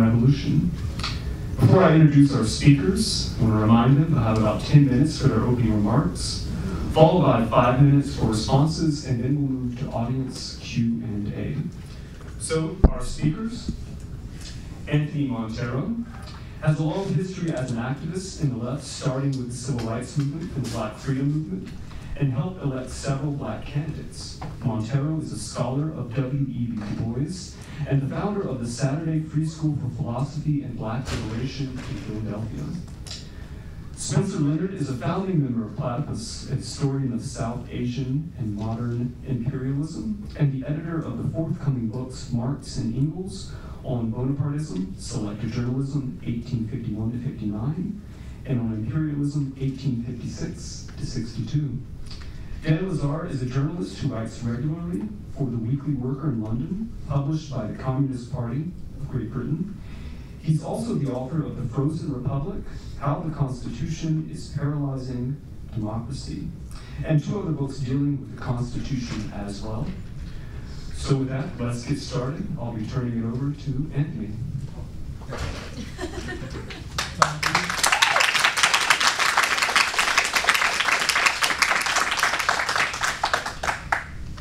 Revolution. Before I introduce our speakers, I want to remind them they'll have about 10 minutes for their opening remarks, followed by five minutes for responses, and then we'll move to audience Q&A. So, our speakers, Anthony Monteiro, has a long history as an activist in the left, starting with the civil rights movement and the black freedom movement, and helped elect several black candidates. Monteiro is a scholar of W.E.B. Du Bois and the founder of the Saturday Free School for Philosophy and Black Liberation in Philadelphia. Spencer Leonard is a founding member of Platypus, a historian of South Asian and modern imperialism, and the editor of the forthcoming books Marx and Engels on Bonapartism, Selective Journalism, 1851 to 59, and on Imperialism, 1856 to 62. Dan Lazare is a journalist who writes regularly for The Weekly Worker in London, published by the Communist Party of Great Britain. He's also the author of The Frozen Republic, How the Constitution is Paralyzing Democracy, and two other books dealing with the Constitution as well. So with that, let's get started. I'll be turning it over to Anthony.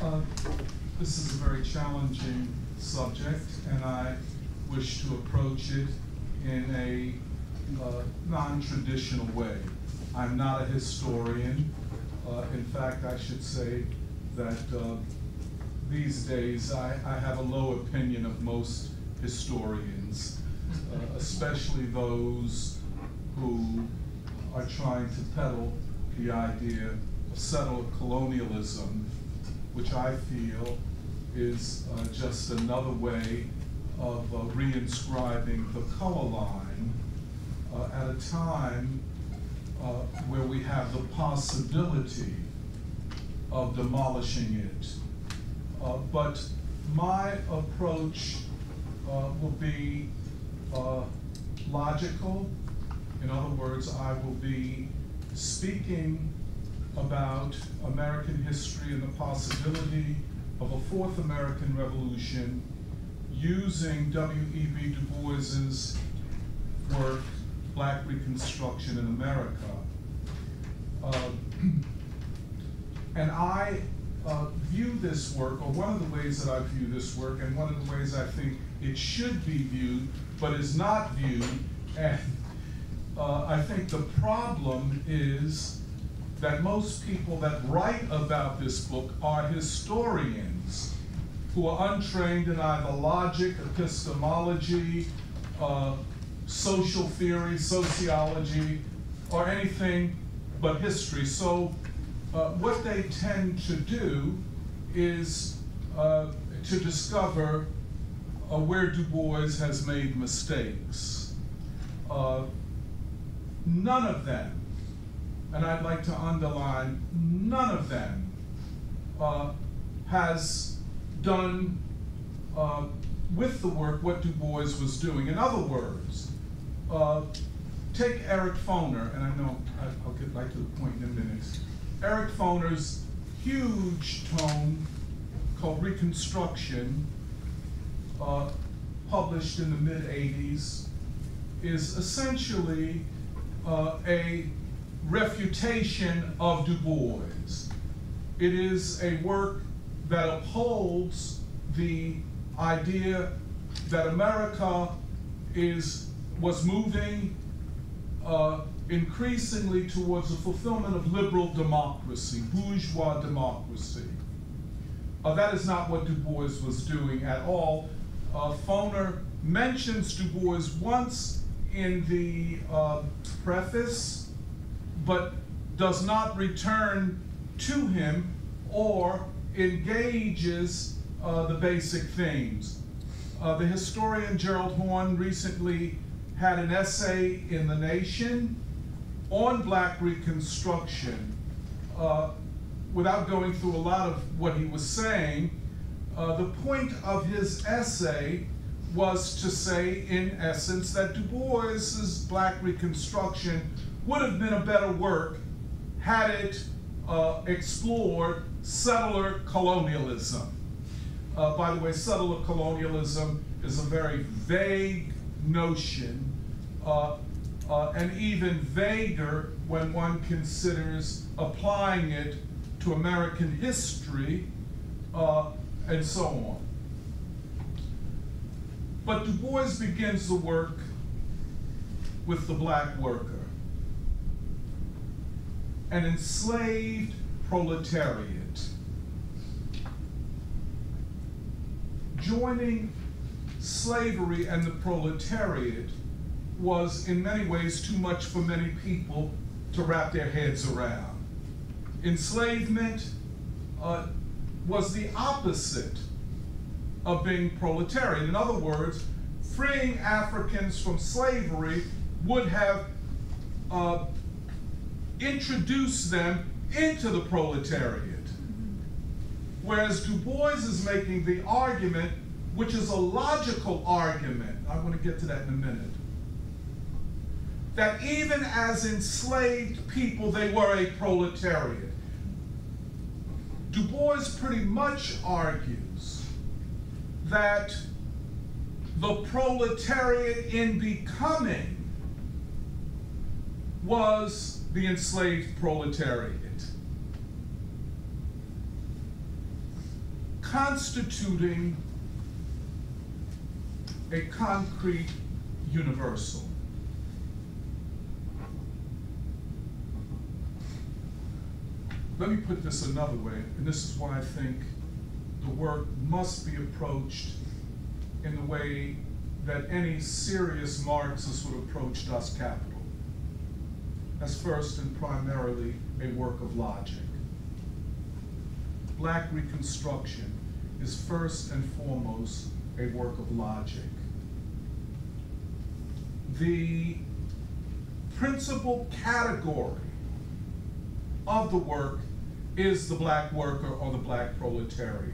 Uh, This is a very challenging subject, and I wish to approach it in a uh, non-traditional way. I'm not a historian. Uh, In fact, I should say that uh, these days, I, I have a low opinion of most historians, uh, especially those who are trying to peddle the idea of settler colonialism, which I feel is uh, just another way of uh, reinscribing the color line uh, at a time uh, where we have the possibility of demolishing it. Uh, But my approach uh, will be logical. In other words, I will be speaking about American history and the possibility of a fourth American Revolution using W.E.B. Du Bois's work, Black Reconstruction in America. Uh, And I uh, view this work, or one of the ways that I view this work, and one of the ways I think it should be viewed, but is not viewed, and uh, I think the problem is that most people that write about this book are historians who are untrained in either logic, epistemology, uh, social theory, sociology, or anything but history. So uh, what they tend to do is uh, to discover uh, where Du Bois has made mistakes. Uh, none of them, and I'd like to underline, none of them uh, has done uh, with the work what Du Bois was doing. In other words, uh, take Eric Foner, and I know I'll get back to the point in a minute. Eric Foner's huge tome called Reconstruction, uh, published in the mid 80s, is essentially uh, a refutation of Du Bois. It is a work that upholds the idea that America is was moving uh, increasingly towards the fulfillment of liberal democracy, bourgeois democracy. Uh, that is not what Du Bois was doing at all. Uh, Foner mentions Du Bois once in the uh, preface, but does not return to him or engages uh, the basic themes. Uh, the historian Gerald Horne recently had an essay in The Nation on Black Reconstruction. Uh, without going through a lot of what he was saying, uh, the point of his essay was to say, in essence, that Du Bois's Black Reconstruction would have been a better work had it uh, explored settler colonialism. Uh, by the way, settler colonialism is a very vague notion, uh, uh, and even vaguer when one considers applying it to American history uh, and so on. But Du Bois begins the work with the black worker, an enslaved proletariat. Joining slavery and the proletariat was in many ways too much for many people to wrap their heads around. Enslavement uh, was the opposite of being proletarian. In other words, freeing Africans from slavery would have uh, introduced them into the proletariat. Whereas Du Bois is making the argument, which is a logical argument, I'm going to get to that in a minute, that even as enslaved people, they were a proletariat. Du Bois pretty much argues that the proletariat in becoming was the enslaved proletariat. Constituting a concrete universal. Let me put this another way, and this is why I think the work must be approached in the way that any serious Marxist would approach Das Kapital. As first and primarily a work of logic. Black Reconstruction is first and foremost a work of logic. The principal category of the work is the black worker or the black proletariat.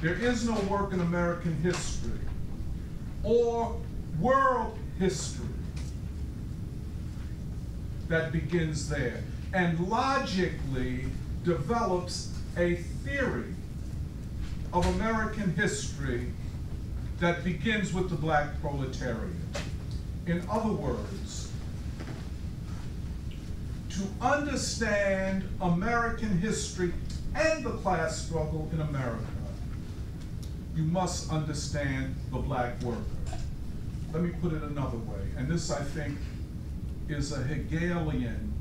There is no work in American history or world history that begins there and logically develops a theory of American history that begins with the black proletariat. In other words, to understand American history and the class struggle in America, you must understand the black worker. Let me put it another way, and this I think is a Hegelian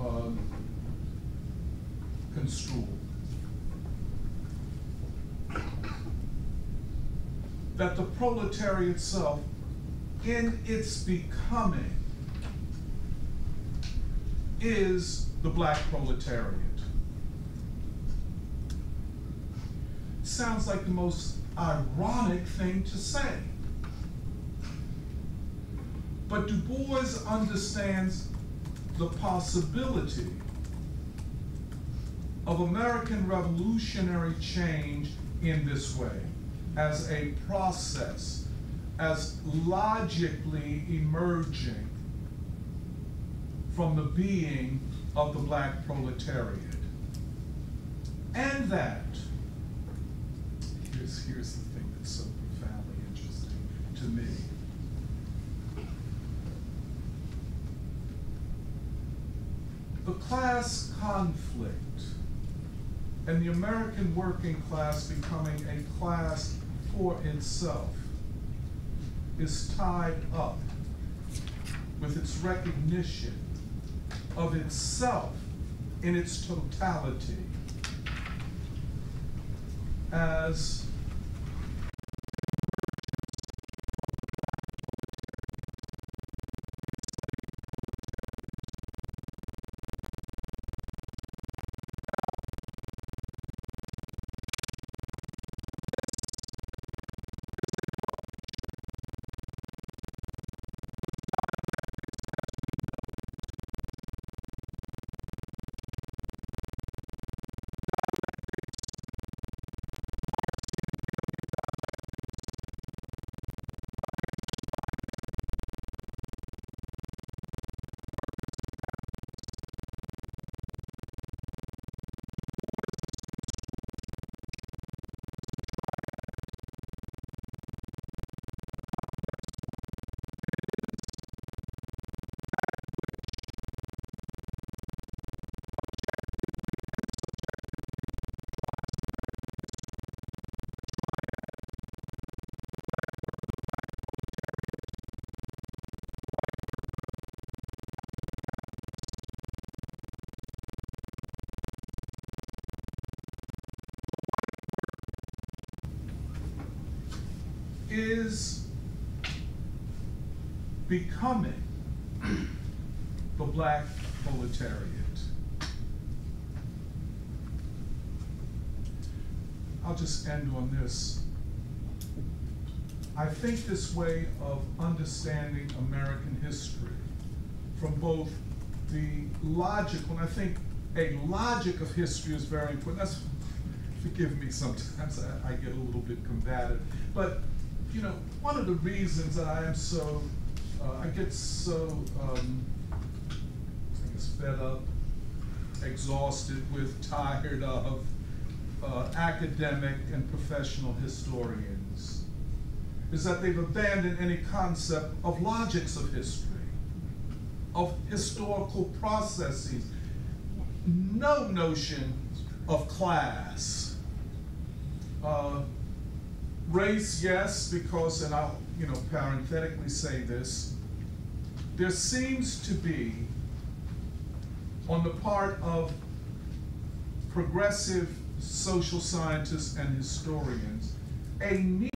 uh, construal. That the proletariat itself, in its becoming, is the black proletariat. Sounds like the most ironic thing to say. But Du Bois understands the possibility of American revolutionary change in this way as a process, as logically emerging from the being of the black proletariat. And that, here's, here's the thing that's so profoundly interesting to me. The class conflict and the American working class becoming a class for itself is tied up with its recognition of itself in its totality as is becoming the black proletariat. I'll just end on this. I think this way of understanding American history from both the logical, and I think a logic of history is very important. That's, forgive me, sometimes I, I get a little bit combative. But, you know, one of the reasons that I am so, uh, I get so, um, I guess, fed up, exhausted with, tired of uh, academic and professional historians is that they've abandoned any concept of logics of history, of historical processes, no notion of class. Uh, race, yes, because, and I'll, you know, parenthetically say this, there seems to be, on the part of progressive social scientists and historians, a need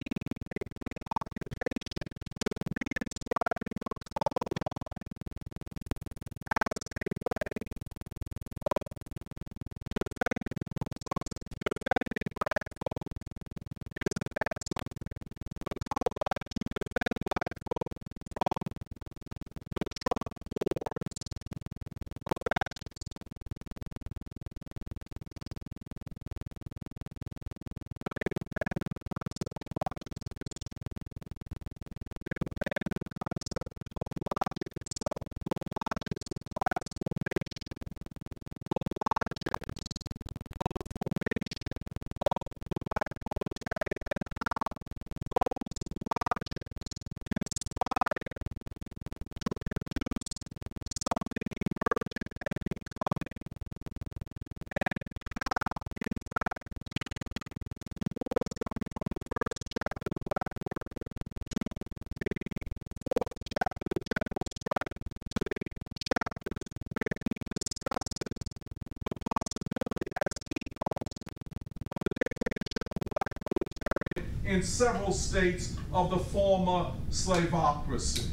in several states of the former slavocracy.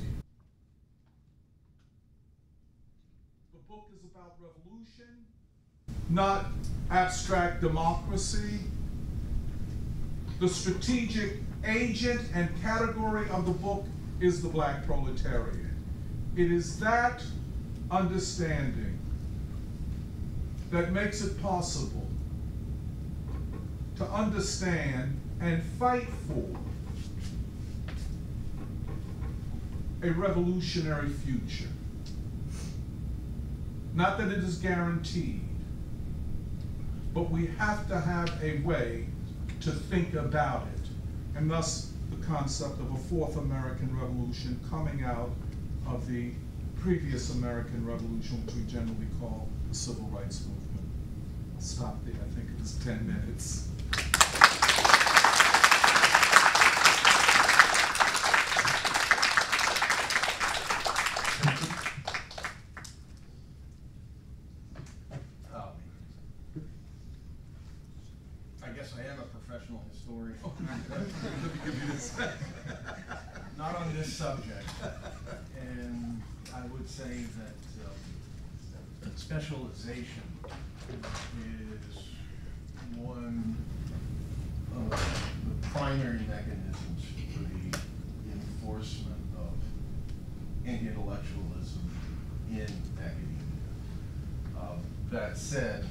The book is about revolution, not abstract democracy. The strategic agent and category of the book is the black proletariat. It is that understanding that makes it possible to understand and fight for a revolutionary future. Not that it is guaranteed, but we have to have a way to think about it. And thus, the concept of a fourth American Revolution coming out of the previous American Revolution, which we generally call the Civil Rights Movement. I'll stop there, I think it was 10 minutes. Not on this subject. And I would say that um, specialization is one of the primary mechanisms for the enforcement of intellectualism in academia. Um, that said,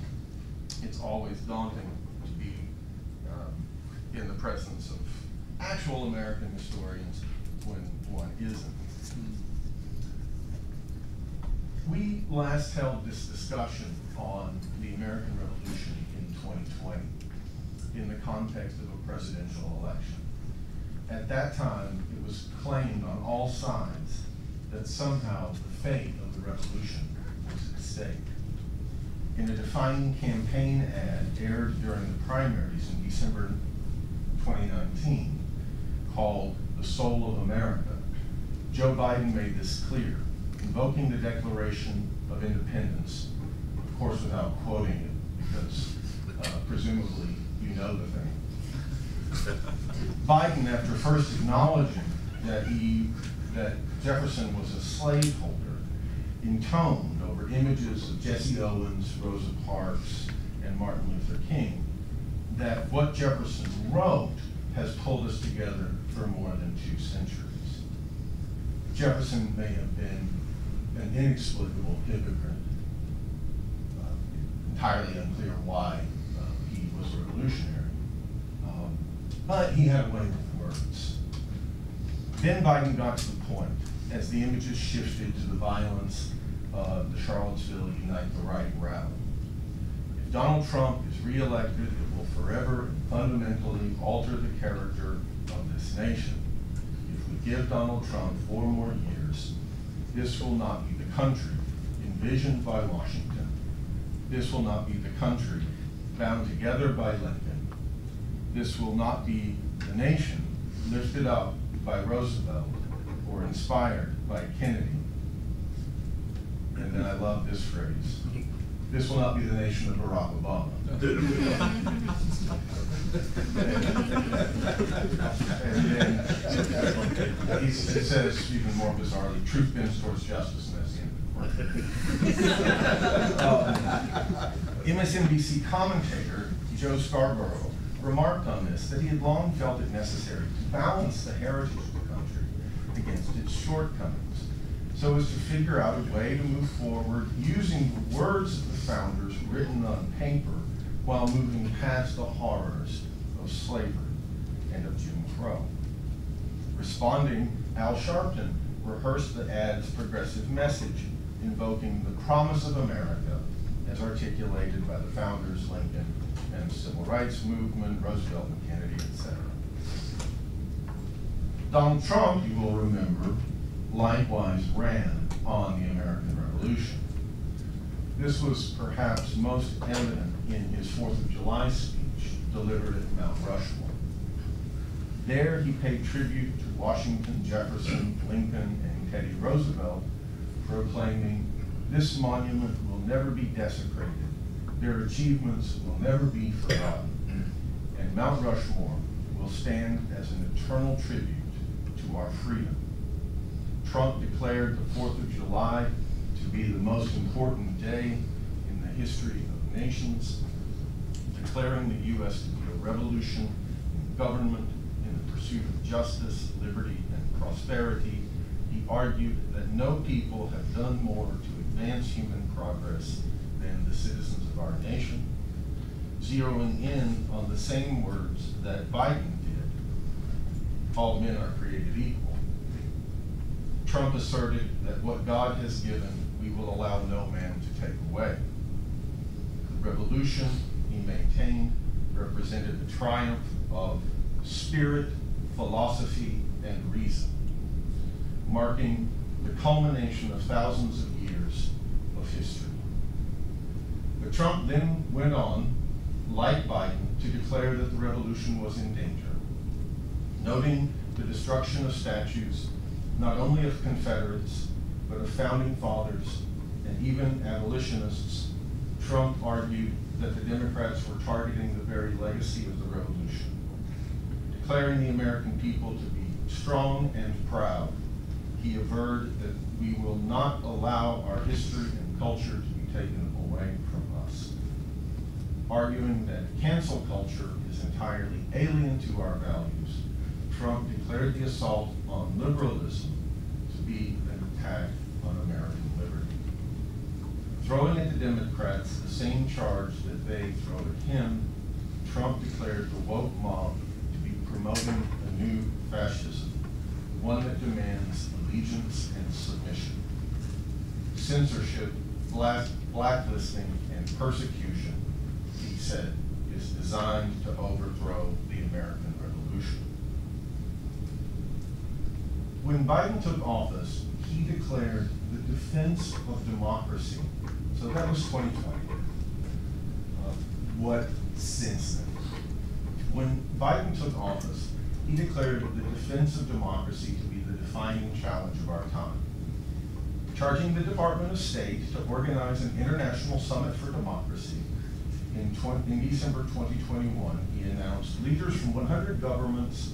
it's always daunting to be um, in the presence of actual American historians when one isn't. Hmm. We last held this discussion on the American Revolution in 2020 in the context of a presidential election. At that time, it was claimed on all sides that somehow the fate of the revolution was at stake. In a defining campaign ad aired during the primaries in December 2019, called The Soul of America, Joe Biden made this clear, invoking the Declaration of Independence, of course without quoting it, because uh, presumably you know the thing. Biden, after first acknowledging that he, that Jefferson was a slaveholder, intoned over images of Jesse Owens, Rosa Parks, and Martin Luther King, that what Jefferson wrote has pulled us together for more than two centuries. Jefferson may have been an inexplicable hypocrite, uh, entirely unclear why uh, he was a revolutionary. Um, but he had a way with words. Then Biden got to the point, as the images shifted to the violence of the Charlottesville Unite the Right rally. If Donald Trump is reelected, it will forever fundamentally alter the character this nation. If we give Donald Trump four more years, this will not be the country envisioned by Washington. This will not be the country bound together by Lincoln. This will not be the nation lifted up by Roosevelt or inspired by Kennedy. And then I love this phrase. This will not be the nation of Barack Obama. then he says even more bizarrely, truth bends towards justice, and that's the end of the um, MSNBC commentator Joe Scarborough remarked on this that he had long felt it necessary to balance the heritage of the country against its shortcomings, so as to figure out a way to move forward using the words of the founders written on paper while moving past the horrors of slavery and of Jim Crow. Responding, Al Sharpton rehearsed the ad's progressive message, invoking the promise of America as articulated by the founders Lincoln and the Civil Rights Movement, Roosevelt and Kennedy, etc. Donald Trump, you will remember, likewise ran on the American Revolution. This was perhaps most evident in his Fourth of July speech delivered at Mount Rushmore. There he paid tribute to Washington, Jefferson, Lincoln, and Teddy Roosevelt, proclaiming, this monument will never be desecrated their achievements will never be forgotten, and Mount Rushmore will stand as an eternal tribute to our freedom. Trump declared the 4th of July to be the most important day in the history nations, declaring the U.S. to be a revolution in government, in the pursuit of justice, liberty, and prosperity. He argued that no people have done more to advance human progress than the citizens of our nation, zeroing in on the same words that Biden did all men are created equal. Trump asserted that what God has given, we will allow no man to take away. Revolution, he maintained, represented the triumph of spirit, philosophy, and reason, marking the culmination of thousands of years of history. But Trump then went on, like Biden, to declare that the revolution was in danger, noting the destruction of statues, not only of Confederates, but of founding fathers and even abolitionists. Trump argued that the Democrats were targeting the very legacy of the revolution. Declaring the American people to be strong and proud, he averred that we will not allow our history and culture to be taken away from us. Arguing that cancel culture is entirely alien to our values, Trump declared the assault on liberalism to be an attack. Throwing at the Democrats the same charge that they throw at him, Trump declared the woke mob to be promoting a new fascism, one that demands allegiance and submission. Censorship, black, blacklisting, and persecution, he said, is designed to overthrow the American Revolution. When Biden took office, he declared the defense of democracy. So that was 2020. Uh, what since then? When Biden took office, he declared the defense of democracy to be the defining challenge of our time charging the Department of State to organize an international summit for democracy in, 20, in December 2021, he announced leaders from 100 governments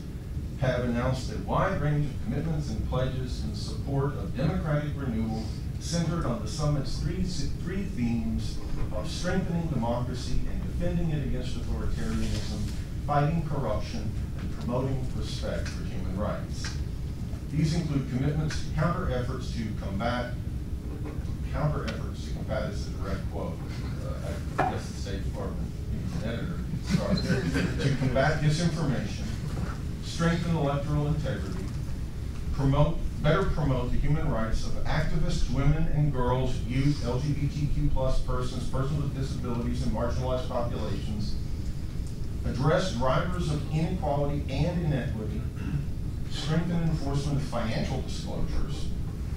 have announced a wide range of commitments and pledges in support of democratic renewal centered on the summit's three, three themes of strengthening democracy and defending it against authoritarianism, fighting corruption, and promoting respect for human rights. These include commitments to counter efforts to combat, counter efforts to combat is a direct quote, uh, I guess the State Department editor, sorry, to combat disinformation, strengthen electoral integrity, promote, better promote the human rights of activists, women and girls, youth, LGBTQ plus persons, persons with disabilities and marginalized populations, address drivers of inequality and inequity, strengthen enforcement of financial disclosures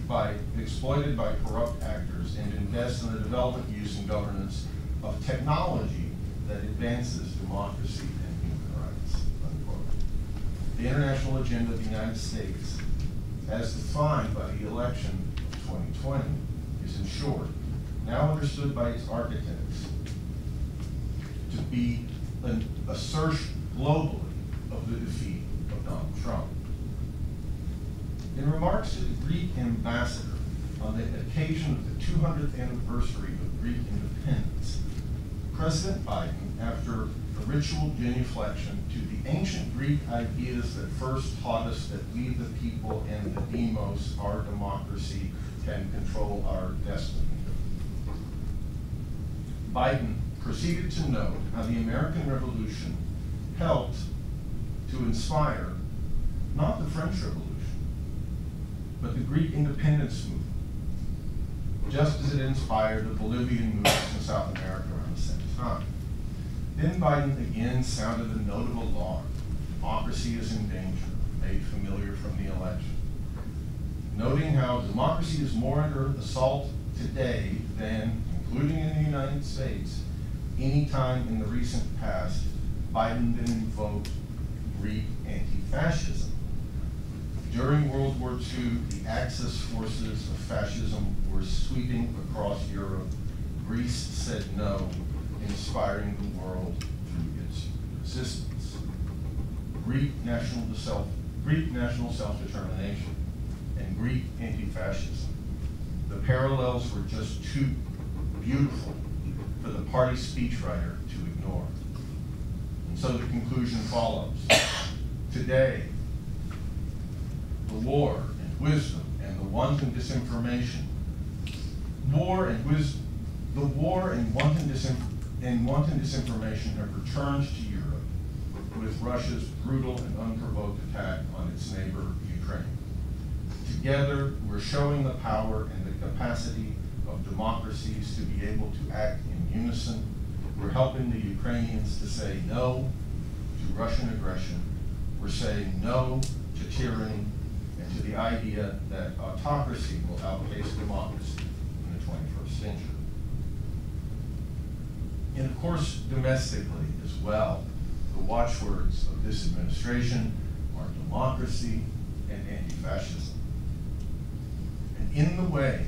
by exploited by corrupt actors, and invest in the development, use, and governance of technology that advances democracy and human rights. Unquote. The international agenda of the United States, as defined by the election of 2020, is in short, now understood by its architects to be an assertion globally of the defeat of Donald Trump. In remarks to the Greek ambassador on the occasion of the 200th anniversary of Greek independence, President Biden, after ritual genuflection to the ancient Greek ideas that first taught us that we, the people, and the demos, our democracy, can control our destiny. Biden proceeded to note how the American Revolution helped to inspire not the French Revolution, but the Greek independence movement, just as it inspired the Bolivian movements in South America around the same time. Then Biden again sounded a note of alarm. Democracy is in danger, made familiar from the election. Noting how democracy is more under assault today than, including in the United States, any time in the recent past, Biden then invoked Greek anti-fascism. During World War II, the Axis forces of fascism were sweeping across Europe. Greece said no, inspiring the world through its resistance. Greek national self, Greek national self-determination and Greek anti-fascism. The parallels were just too beautiful for the party speechwriter to ignore. And so the conclusion follows. Today, the war and wisdom and the wanton disinformation, war and wisdom, the war and wanton, disinf and wanton disinformation have returned to Europe with Russia's brutal and unprovoked attack on its neighbor, Ukraine. Together, we're showing the power and the capacity of democracies to be able to act in unison. We're helping the Ukrainians to say no to Russian aggression. We're saying no to tyranny and to the idea that autocracy will outpace democracy in the 21st century. And of course, domestically as well, the watchwords of this administration are democracy and anti-fascism. And in the way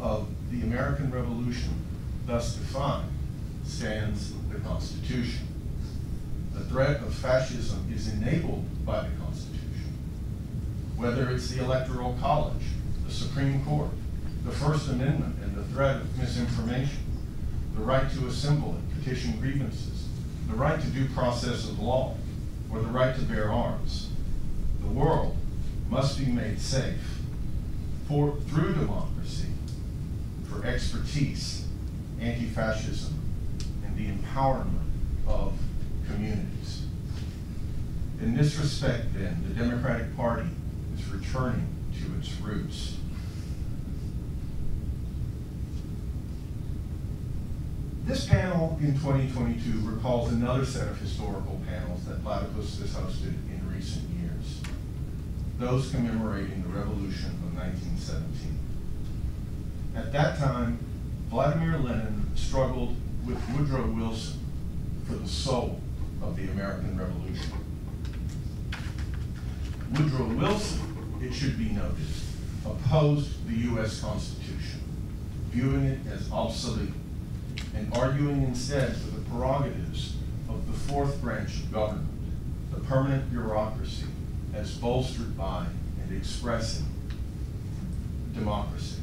of the American Revolution, thus defined, stands the Constitution. The threat of fascism is enabled by the Constitution. Whether it's the Electoral College, the Supreme Court, the First Amendment, and the threat of misinformation, the right to assemble and petition grievances, the right to due process of law, or the right to bear arms. The world must be made safe for, through democracy for expertise, anti-fascism, and the empowerment of communities. In this respect, then, the Democratic Party is returning to its roots. This panel in 2022 recalls another set of historical panels that Platypus has hosted in recent years, those commemorating the Revolution of 1917. At that time, Vladimir Lenin struggled with Woodrow Wilson for the soul of the American Revolution. Woodrow Wilson, it should be noted, opposed the U.S. Constitution, viewing it as obsolete and arguing instead for the prerogatives of the fourth branch of government, the permanent bureaucracy, as bolstered by and expressing democracy.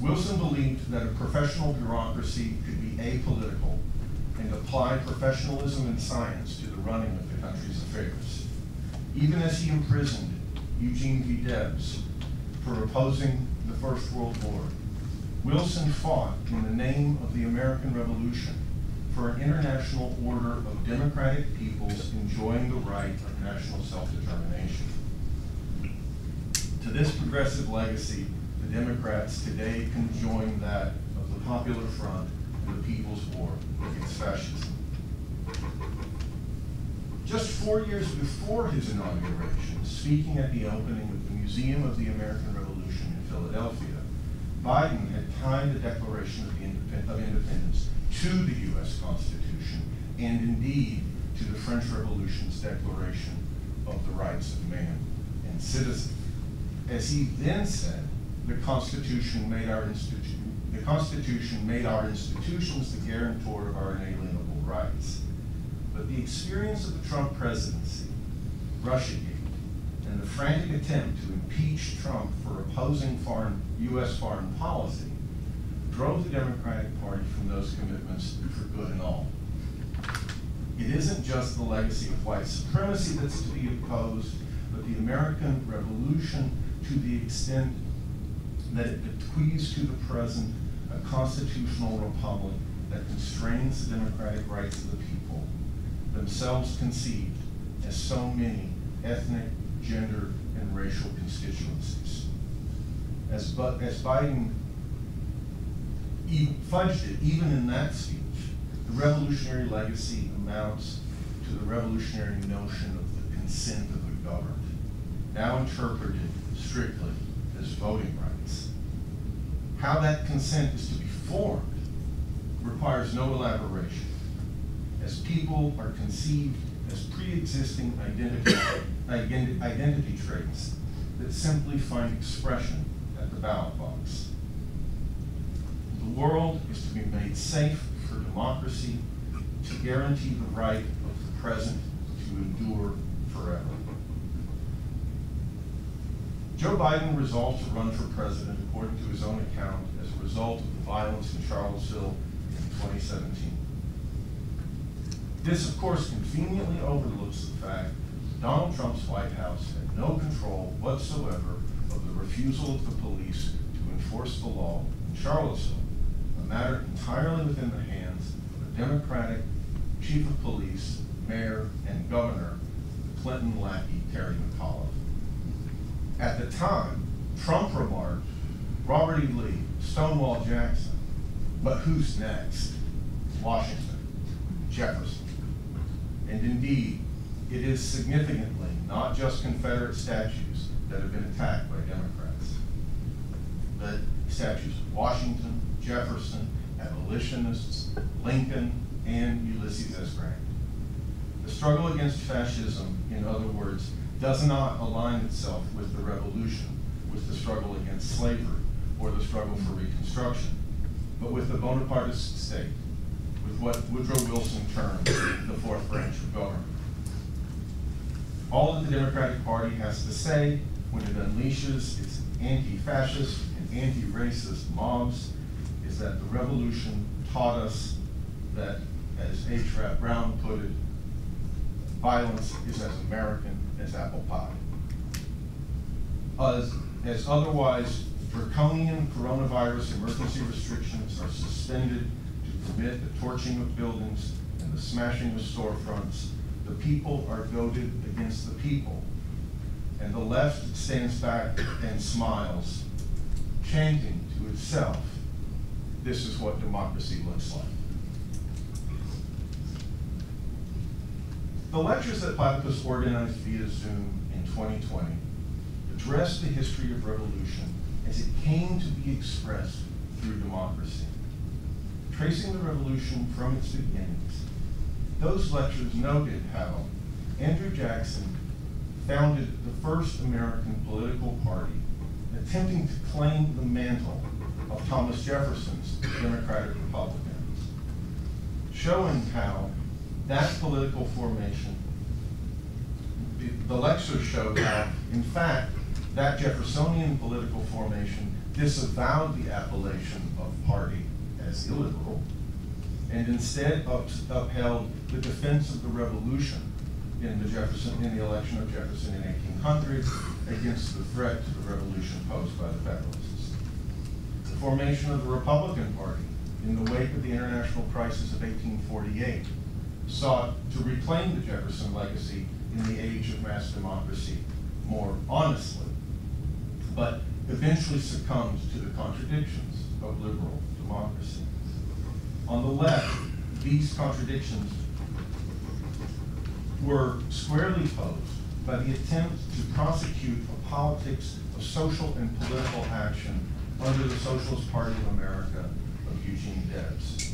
Wilson believed that a professional bureaucracy could be apolitical and apply professionalism and science to the running of the country's affairs. Even as he imprisoned Eugene V. Debs for opposing the First World War, Wilson fought in the name of the American Revolution for an international order of democratic peoples enjoying the right of national self-determination. To this progressive legacy, the Democrats today can join that of the Popular Front and the People's War against fascism. Just four years before his inauguration, speaking at the opening of the Museum of the American Revolution in Philadelphia, Biden had tied the Declaration of, Independ- of Independence to the U.S. Constitution and indeed to the French Revolution's Declaration of the Rights of Man and Citizen. As he then said, the Constitution made our institu- the Constitution made our institutions the guarantor of our inalienable rights. But the experience of the Trump presidency, Russiagate, and the frantic attempt to impeach Trump for opposing foreign, U.S. foreign policy drove the Democratic Party from those commitments for good and all. It isn't just the legacy of white supremacy that's to be opposed, but the American Revolution to the extent that it bequeaths to the present a constitutional republic that constrains the democratic rights of the people, themselves conceived as so many ethnic, gender, and racial constituencies. As, Bu- as Biden fudged it, even in that speech, the revolutionary legacy amounts to the revolutionary notion of the consent of the governed, now interpreted strictly as voting rights. How that consent is to be formed requires no elaboration, as people are conceived as pre-existing identity, identi- identity traits that simply find expression at the ballot box. The world is to be made safe for democracy to guarantee the right of the present to endure forever. Joe Biden resolved to run for president according to his own account as a result of the violence in Charlottesville in 2017. This, of course, conveniently overlooks the fact Donald Trump's White House had no control whatsoever of the refusal of the police to enforce the law in Charlottesville, a matter entirely within the hands of a Democratic chief of police, mayor, and governor, Clinton lackey Terry McAuliffe. At the time, Trump remarked, Robert E. Lee, Stonewall Jackson, but who's next? Washington, Jefferson. And indeed, it is significantly not just Confederate statues that have been attacked by Democrats, but statues of Washington, Jefferson, abolitionists, Lincoln, and Ulysses S. Grant. The struggle against fascism, in other words, does not align itself with the revolution, with the struggle against slavery, or the struggle for Reconstruction, but with the Bonapartist state, with what Woodrow Wilson termed the fourth branch of government. All that the Democratic Party has to say when it unleashes its anti-fascist and anti-racist mobs is that the revolution taught us that, as H. Rap Brown put it, violence is as American as apple pie. As, as otherwise draconian coronavirus emergency restrictions are suspended to permit the torching of buildings and the smashing of storefronts, the people are goaded against the people. And the left stands back and smiles, chanting to itself, this is what democracy looks like. The lectures that Platypus organized via Zoom in 2020 addressed the history of revolution as it came to be expressed through democracy. Tracing the revolution from its beginnings, those lectures noted how Andrew Jackson founded the first American political party attempting to claim the mantle of Thomas Jefferson's Democratic Republicans, showing how that political formation, the- the lecture showed how, in fact, that Jeffersonian political formation disavowed the appellation of party as illiberal, and instead up- upheld the defense of the revolution in the Jefferson, in the election of Jefferson in eighteen hundred against the threat to the revolution posed by the Federalists. The formation of the Republican Party in the wake of the international crisis of eighteen forty-eight sought to reclaim the Jefferson legacy in the age of mass democracy more honestly, but eventually succumbed to the contradictions of liberal democracy. On the left, these contradictions were squarely posed by the attempt to prosecute a politics of social and political action under the Socialist Party of America of Eugene Debs,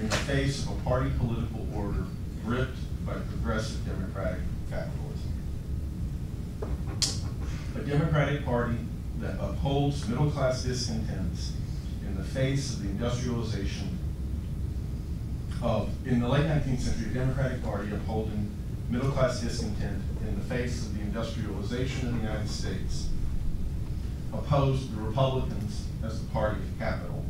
in the face of a party political order gripped by progressive democratic capitalism. A democratic party that upholds middle-class discontents in the face of the industrialization in the late nineteenth century, a Democratic Party upholding middle-class discontent in the face of the industrialization of the United States, opposed the Republicans as the party of capital.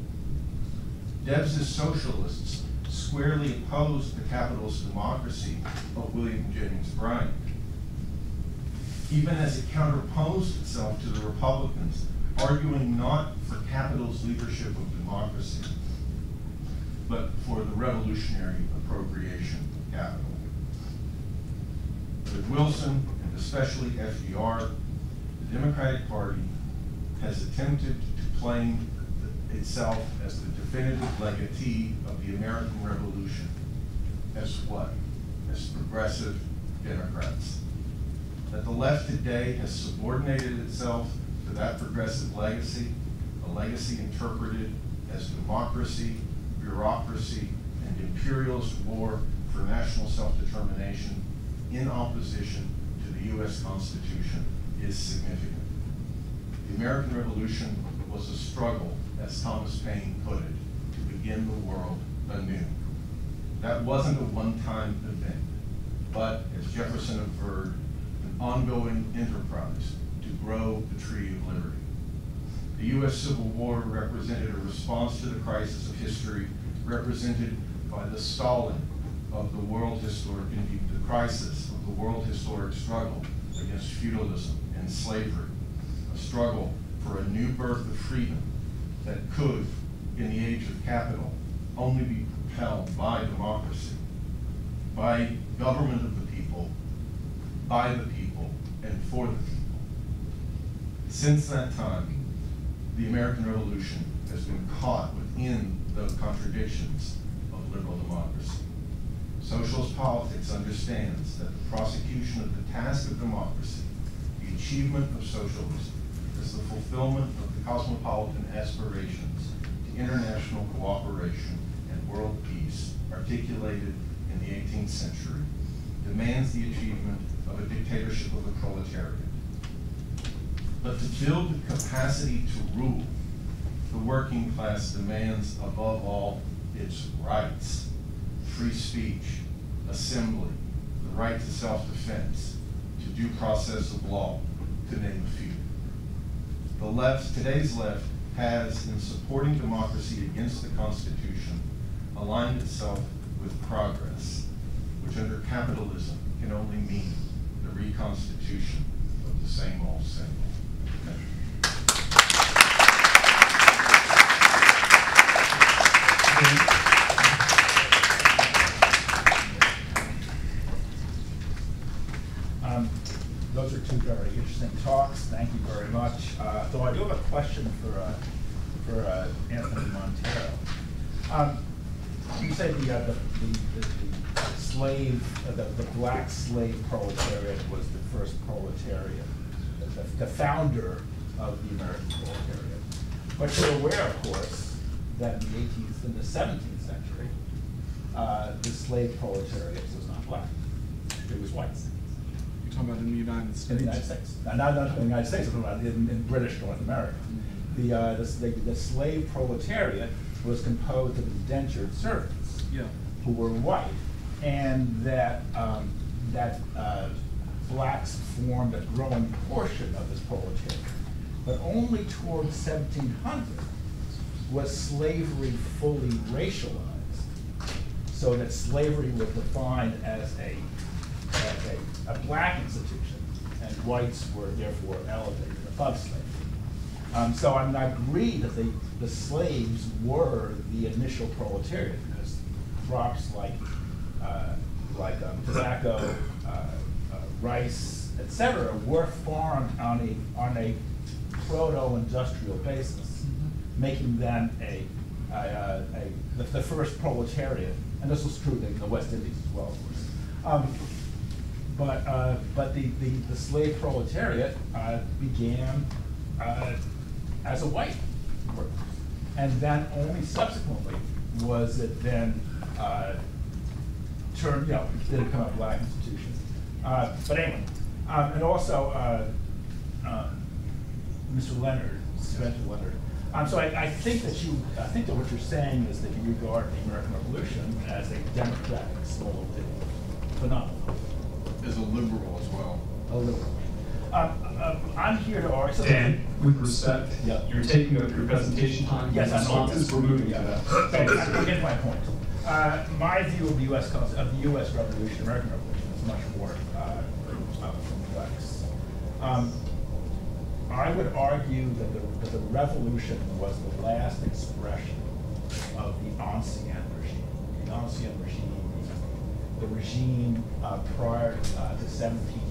Debs's socialists squarely opposed the capitalist democracy of William Jennings Bryan, even as it counterposed itself to the Republicans, arguing not for capital's leadership of democracy, but for the revolutionary appropriation of capital. With Wilson, and especially FDR, the Democratic Party has attempted to claim itself as the definitive legatee of the American Revolution. As what? As progressive Democrats. That the left today has subordinated itself to that progressive legacy, a legacy interpreted as democracy, bureaucracy, and imperialist war for national self-determination in opposition to the U.S. Constitution is significant. The American Revolution was a struggle, as Thomas Paine put it, to begin the world anew. That wasn't a one-time event, but, as Jefferson averred, an ongoing enterprise to grow the tree of liberty. The U.S. Civil War represented a response to the crisis of history represented by the stalling of the world historic, indeed the crisis of the world historic struggle against feudalism and slavery, a struggle for a new birth of freedom that could, in the age of capital, only be propelled by democracy, by government of the people, by the people, and for the people. Since that time, the American Revolution has been caught within the contradictions of liberal democracy. Socialist politics understands that the prosecution of the task of democracy, the achievement of socialism, is the fulfillment of the cosmopolitan aspirations to international cooperation and world peace articulated in the 18th century, demands the achievement of a dictatorship of the proletariat. But to build the capacity to rule, the working class demands above all its rights, free speech, assembly, the right to self-defense, to due process of law, to name a few. The left, today's left, has, in supporting democracy against the Constitution, aligned itself with progress, which under capitalism can only mean the reconstitution of the same old same old. Thank you. Um, Those are two very interesting talks. Thank you very much. Uh, Though I do have a question for, uh, for uh, Anthony Monteiro. Um, You say the, uh, the, the- the slave, uh, the, the black slave proletariat was the first proletariat, the, the founder of the American proletariat. But you're aware, of course, that in the eighteenth, in the seventeenth century, uh, the slave proletariat was not black. It was white. You're talking about in the United In States? the United States. Now, not, not in the United States, I'm talking about in, in British North America. the, uh, the, the the slave proletariat was composed of indentured servants Yeah. who were white, and that, um, that, uh, blacks formed a growing portion of this proletariat. But only towards seventeen hundred was slavery fully racialized, so that slavery was defined as a, as a, a black institution, and whites were therefore elevated above slavery. Um, so I mean, I agree that the, the slaves were the initial proletariat, because crops like, uh, like um, tobacco, uh, uh, rice, etc., were farmed on a, on a proto-industrial basis, making them a, a, a, a- the, the first proletariat, and this was true in the West Indies as well, of course. Um, but, uh, but the, the, the slave proletariat, uh, began, uh, as a white group. And then only subsequently was it then, uh, turned, you know, did it become a black institution. Uh, but anyway, um, and also, Mr. Leonard, Spencer Leonard. Um, so I, I think that you, I think that what you're saying is that you regard the American Revolution as a democratic small phenomenon As a liberal as well. a liberal. Um, um, I'm here to argue. so- Dan, with respect, Yeah. you're taking up your presentation time. Yes, I'm. Responses, we're moving to that. So, you, I- sir. I get my point. Uh, my view of the U.S. cons- of the U.S. Revolution, American Revolution, is much more uh, uh, complex. Um, I would argue that the, that the revolution was the last expression of the ancien regime. The ancien regime, the regime uh, prior uh, to 1789.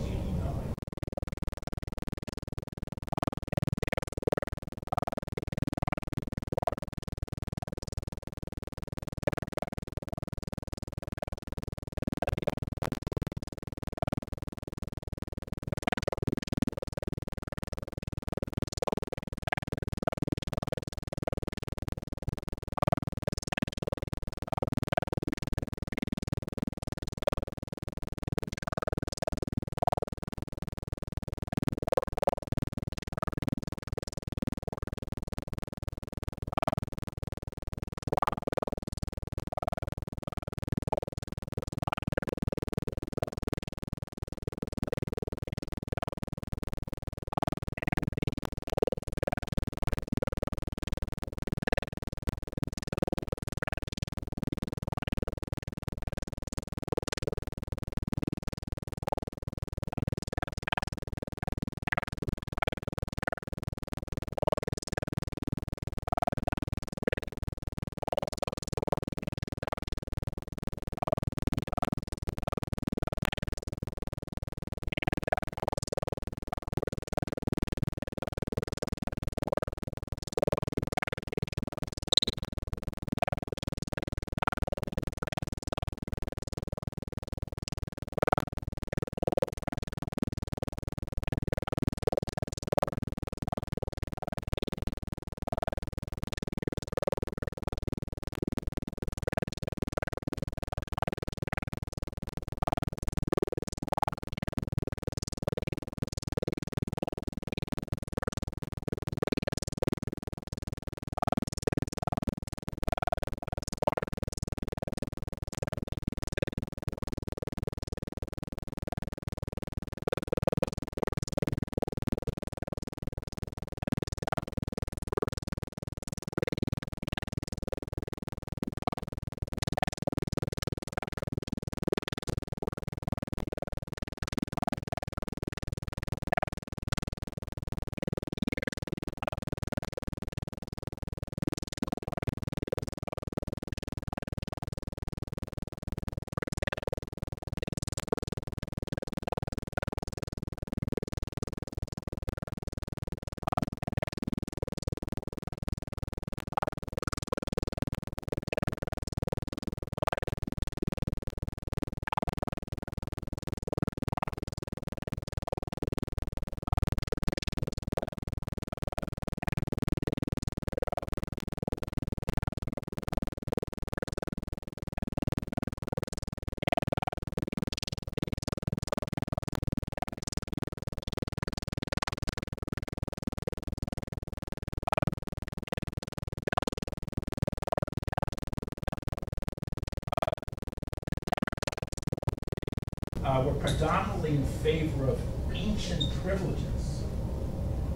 Predominantly in favor of ancient privileges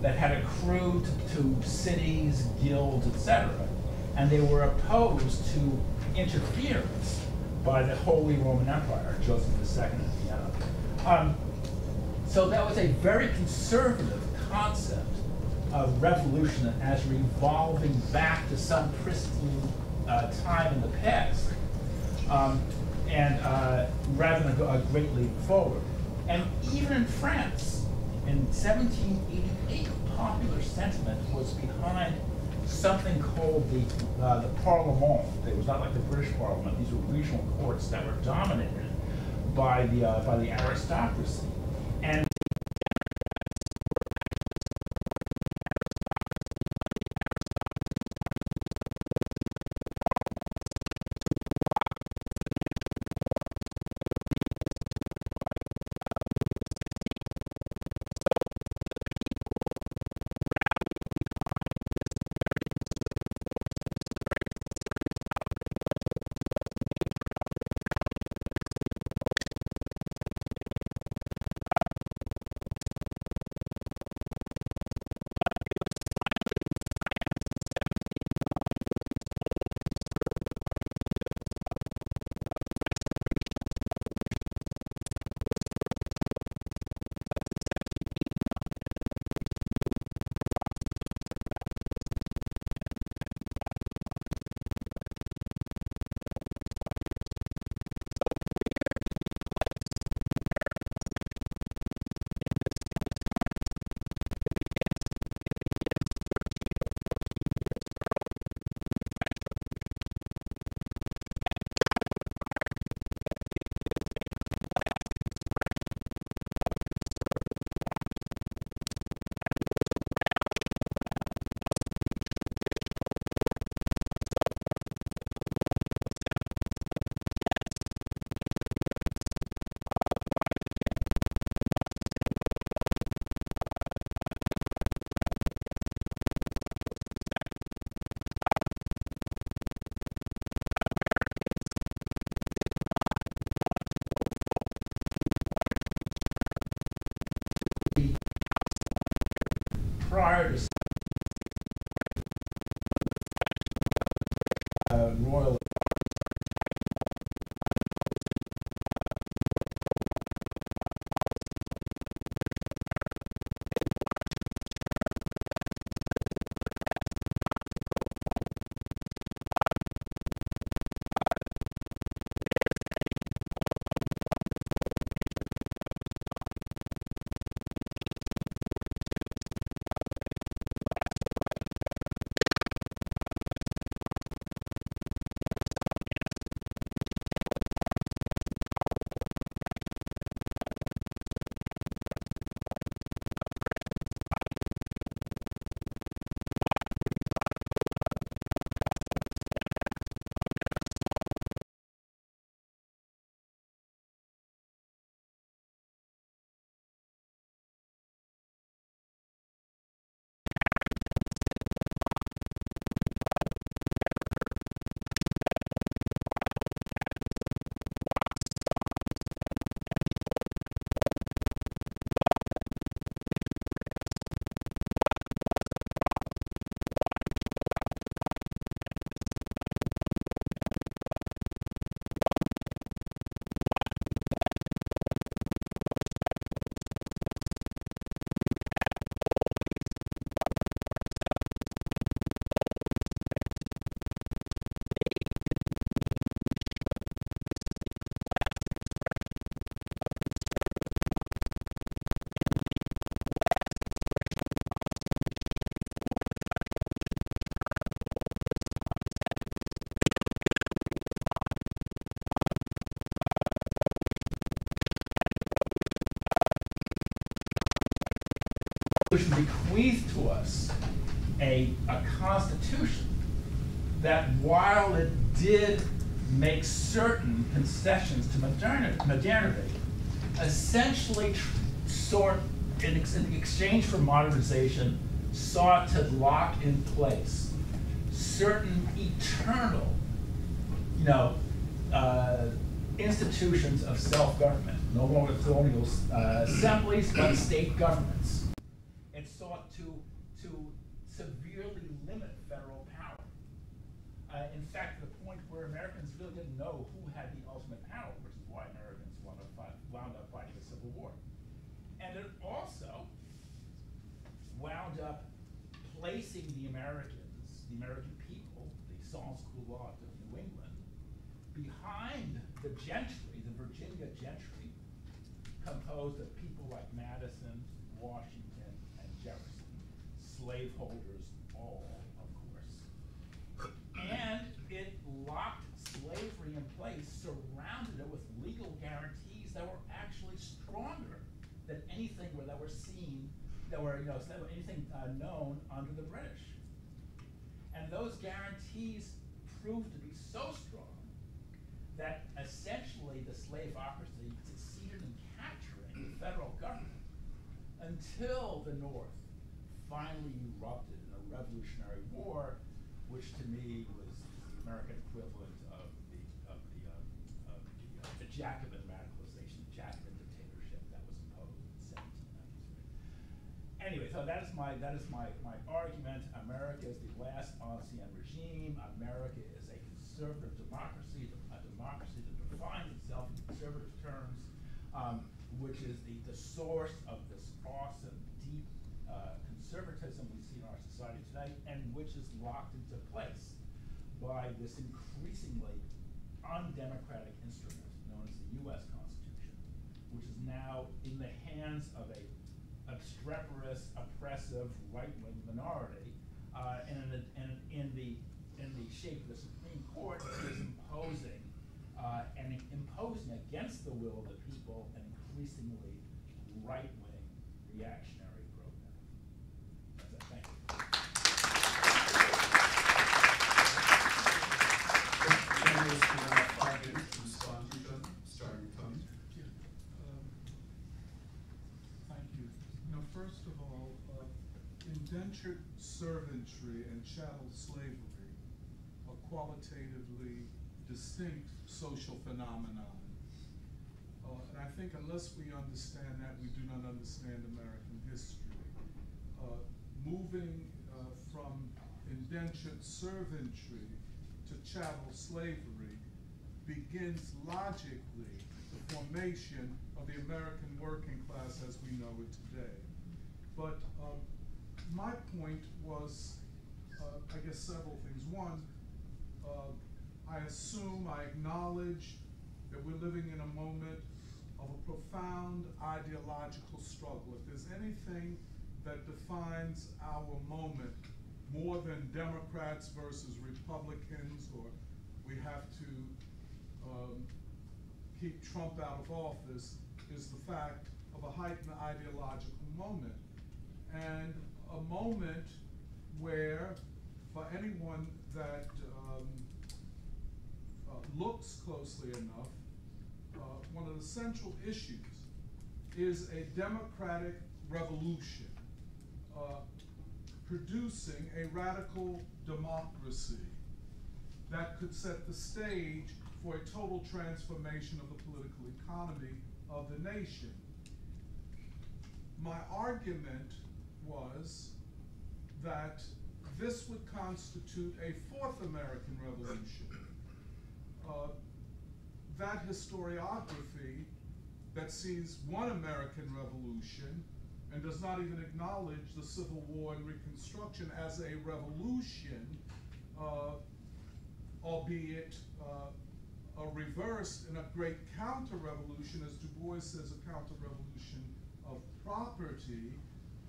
that had accrued to, to cities, guilds, etc., and they were opposed to interference by the Holy Roman Empire, Joseph II of Vienna. Um, so that was a very conservative concept of revolution as revolving back to some pristine uh, time in the past, um, and uh, rather than a great leap forward. And even in France, in 1788, popular sentiment was behind something called the, uh, the Parlement. It was not like the British Parliament. These were regional courts that were dominated by the, uh, by the aristocracy. Prior Constitution bequeathed to us a, a Constitution that while it did make certain concessions to modernity, modernity essentially sought, in, ex in exchange for modernization, sought to lock in place certain eternal, you know, uh, institutions of self-government no longer colonial uh, assemblies, but state governments. It sought to, to severely limit federal power. Uh, in fact, to the point where Americans really didn't know who had the ultimate power, which is why Americans wound up, fight, wound up fighting the Civil War. And it also wound up placing the Americans, the American people, the sans culottes of New England, behind the gentry, the Virginia gentry, composed of people like Madison, Washington, and Jefferson, slaveholders all, of course. And it locked slavery in place, surrounded it with legal guarantees that were actually stronger than anything that were seen, that were, you know, anything uh, known under the British. And those guarantees proved to be so strong essentially the slaveocracy succeeded in capturing the federal government until the North finally erupted in a revolutionary war, which to me was the American equivalent of the of the, uh, of the, uh, the Jacobin radicalization, the Jacobin dictatorship that was imposed in 1793. Anyway, so that is my that is my, my argument. America is the last ancien regime. America is a conservative democracy, a democracy that defines itself in conservative terms, um, which is the, the source of this awesome, deep uh, conservatism we see in our society today, and which is locked into place by this increasingly undemocratic instrument known as the U.S. Constitution, which is now in the hands of a obstreperous, oppressive, right-wing minority, uh, and, in the, and in the in the shape of the Supreme Court is imposing uh, and imposing against the will of the people increasingly right-wing reactionary program. That's it. Thank you. Panelists can have five minutes to respond to each other, starting with Tony. Um, Thank you. Now, first of all, uh, indentured servantry and chattel slavery are qualitatively distinct social phenomenon. Uh, and I think unless we understand that, we do not understand American history. Uh, moving uh, from indentured servantry to chattel slavery begins logically the formation of the American working class as we know it today. But uh, my point was, uh, I guess, several things. One, uh, I assume, I acknowledge that we're living in a moment of a profound ideological struggle. If there's anything that defines our moment more than Democrats versus Republicans, or we have to um, keep Trump out of office, is the fact of a heightened ideological moment. And a moment where, for anyone that um, uh, looks closely enough, uh, one of the central issues is a democratic revolution uh, producing a radical democracy that could set the stage for a total transformation of the political economy of the nation. My argument was that this would constitute a fourth American Revolution. Uh, that historiography that sees one American Revolution and does not even acknowledge the Civil War and Reconstruction as a revolution, uh, albeit uh, a reverse and a great counter-revolution, as Du Bois says, a counter-revolution of property,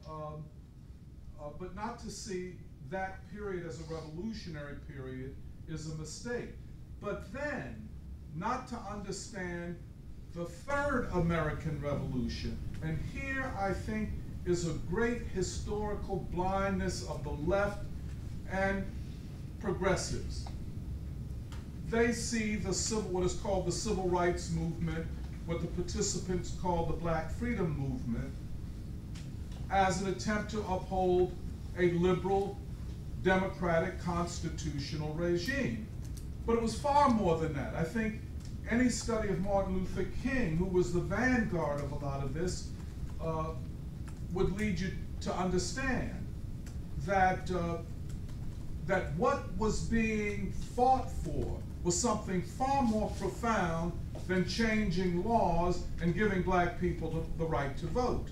um, uh, but not to see that period as a revolutionary period is a mistake. But then, not to understand the third American Revolution. And here, I think, is a great historical blindness of the left and progressives. They see the civil, what is called the civil rights movement, what the participants call the black freedom movement, as an attempt to uphold a liberal, democratic, constitutional regime. But it was far more than that. I think any study of Martin Luther King, who was the vanguard of a lot of this, uh, would lead you to understand that uh, that what was being fought for was something far more profound than changing laws and giving black people the, right to vote.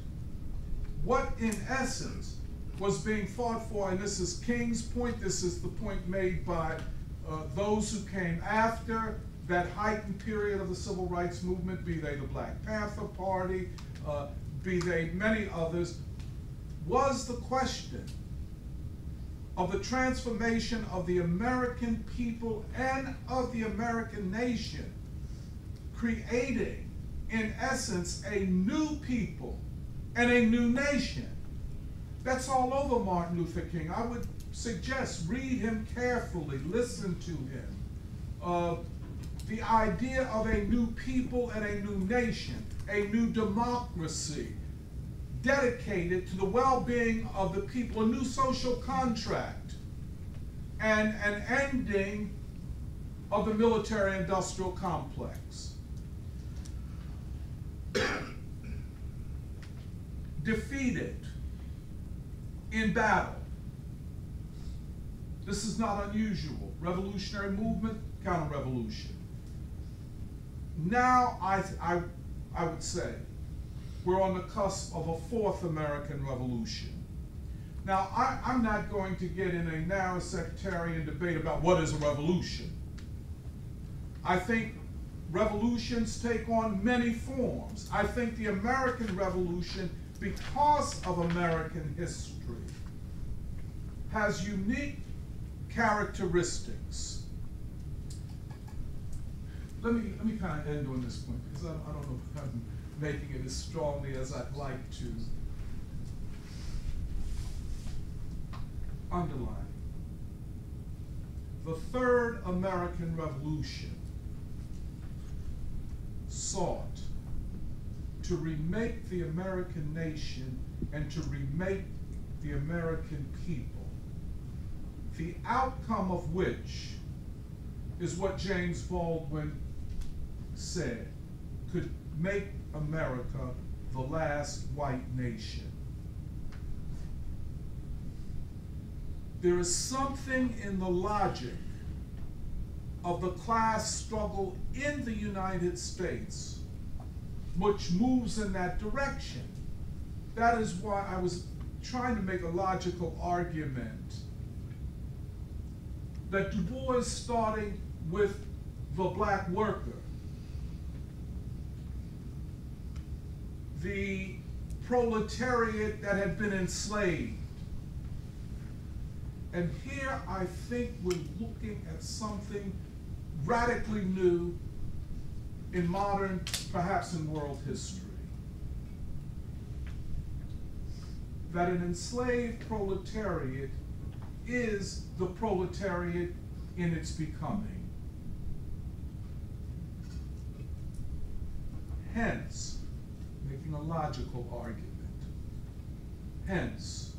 What, in essence, was being fought for, and this is King's point, this is the point made by uh, those who came after that heightened period of the civil rights movement, be they the Black Panther Party, uh, be they many others, was the question of the transformation of the American people and of the American nation, creating, in essence, a new people and a new nation. That's all over Martin Luther King. I would suggest read him carefully, listen to him. Uh, the idea of a new people and a new nation, a new democracy, dedicated to the well-being of the people, a new social contract, and an ending of the military-industrial complex. Defeated in battle. This is not unusual. Revolutionary movement, counter-revolution. Now, I, I, I would say, we're on the cusp of a fourth American Revolution. Now, I, am not going to get in a narrow sectarian debate about what is a revolution. I think revolutions take on many forms. I think the American Revolution, because of American history, has unique characteristics. Let me, let me kind of end on this point, because I, I don't know if I'm making it as strongly as I'd like to. Underline. The Third American Revolution sought to remake the American nation and to remake the American people, the outcome of which is what James Baldwin said could make America the last white nation. There is something in the logic of the class struggle in the United States which moves in that direction. That is why I was trying to make a logical argument that Du Bois, starting with the black worker, the proletariat that had been enslaved. And here I think we're looking at something radically new in modern, perhaps in world history. That an enslaved proletariat is the proletariat in its becoming. Hence, making a logical argument. Hence,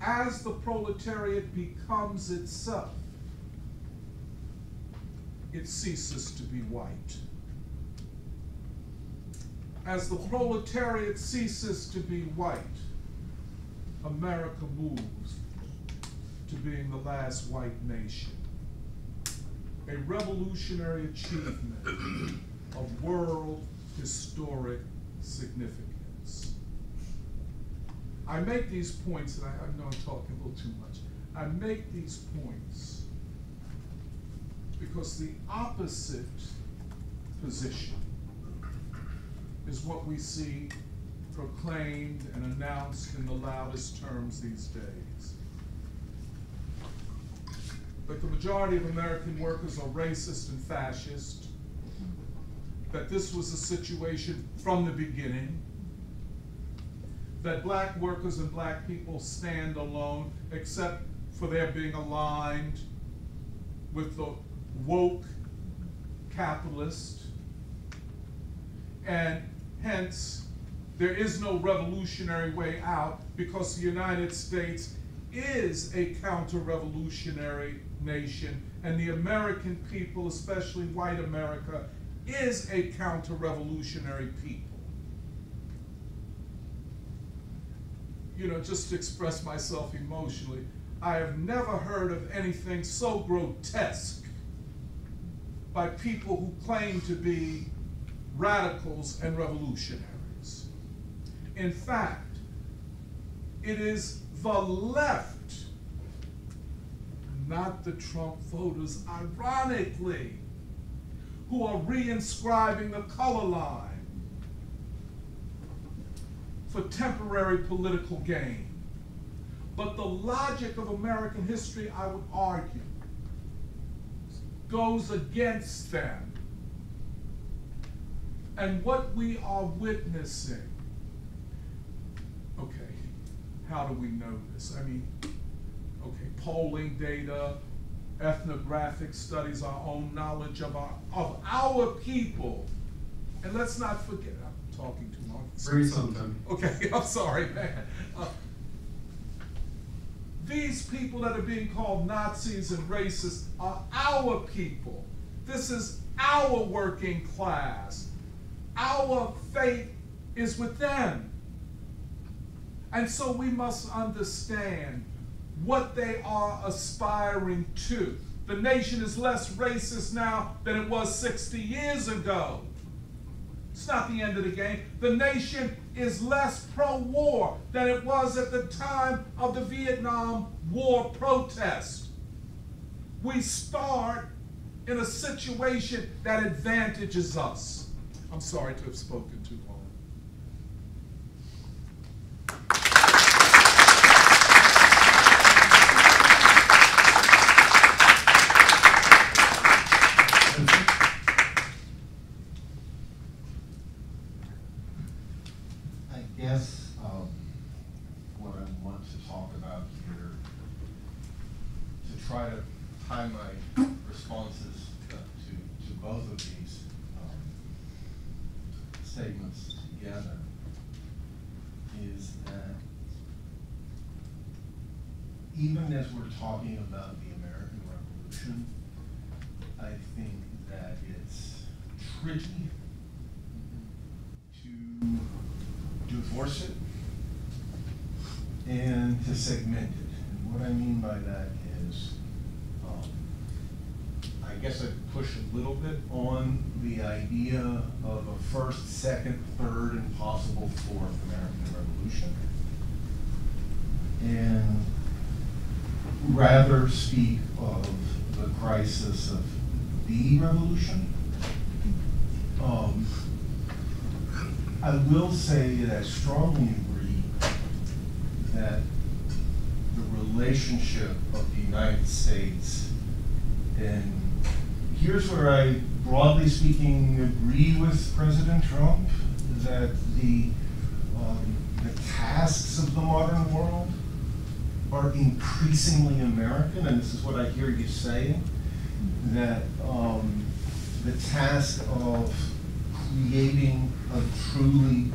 as the proletariat becomes itself, it ceases to be white. As the proletariat ceases to be white, America moves to being the last white nation. A revolutionary achievement of world historic significance. I make these points, and I, I know I'm talking a little too much. I make these points because the opposite position is what we see proclaimed and announced in the loudest terms these days. That the majority of American workers are racist and fascist, that this was a situation from the beginning, that black workers and black people stand alone except for their being aligned with the woke capitalist, and hence there is no revolutionary way out because the United States is a counter-revolutionary nation, and the American people, especially white America, is a counter revolutionary people. You know, just to express myself emotionally, I have never heard of anything so grotesque by people who claim to be radicals and revolutionaries. In fact, it is the left, not the Trump voters, ironically, who are reinscribing the color line for temporary political gain. But the logic of American history, I would argue, goes against them. And what we are witnessing, okay, how do we know this? I mean, okay, polling data, ethnographic studies, our own knowledge of our, of our people. And let's not forget, I'm talking too long. Bring it. Okay, I'm sorry, man. Uh, these people that are being called Nazis and racists are our people. This is our working class. Our fate is with them. And so we must understand what they are aspiring to. The nation is less racist now than it was 60 years ago. It's not the end of the game. The nation is less pro war than it was at the time of the Vietnam War protest. We start in a situation that advantages us. I'm sorry to have spoken too long. I guess um, what I want to talk about here, to try to tie my responses uh, to, to both of these um, statements together, is that even as we're talking about the American Revolution, I think that it's tricky to divorce it and to segment it. And what I mean by that is, um, I guess I push a little bit on the idea of a first, second, third, and possible fourth American Revolution. And rather speak of the crisis of the revolution. Um, I will say that I strongly agree that the relationship of the United States and here's where I, broadly speaking, agree Trump, that the, um, the tasks of the modern world are increasingly American, and this is what I hear you saying, that um, the task of creating a truly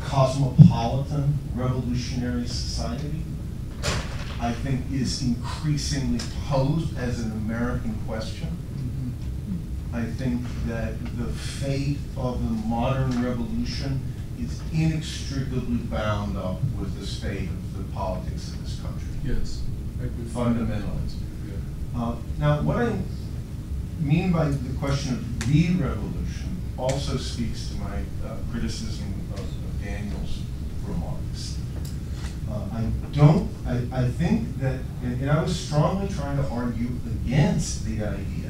cosmopolitan revolutionary society, I think is increasingly posed as an American question. I think that the fate of the modern revolution is inextricably bound up with the state of the politics of this country, Yes. Fundamentally. Yeah. Uh, Now, what I mean by the question of the revolution also speaks to my uh, criticism of of Daniel's remarks. Uh, I don't, I, I think that, and and I was strongly trying to argue against the idea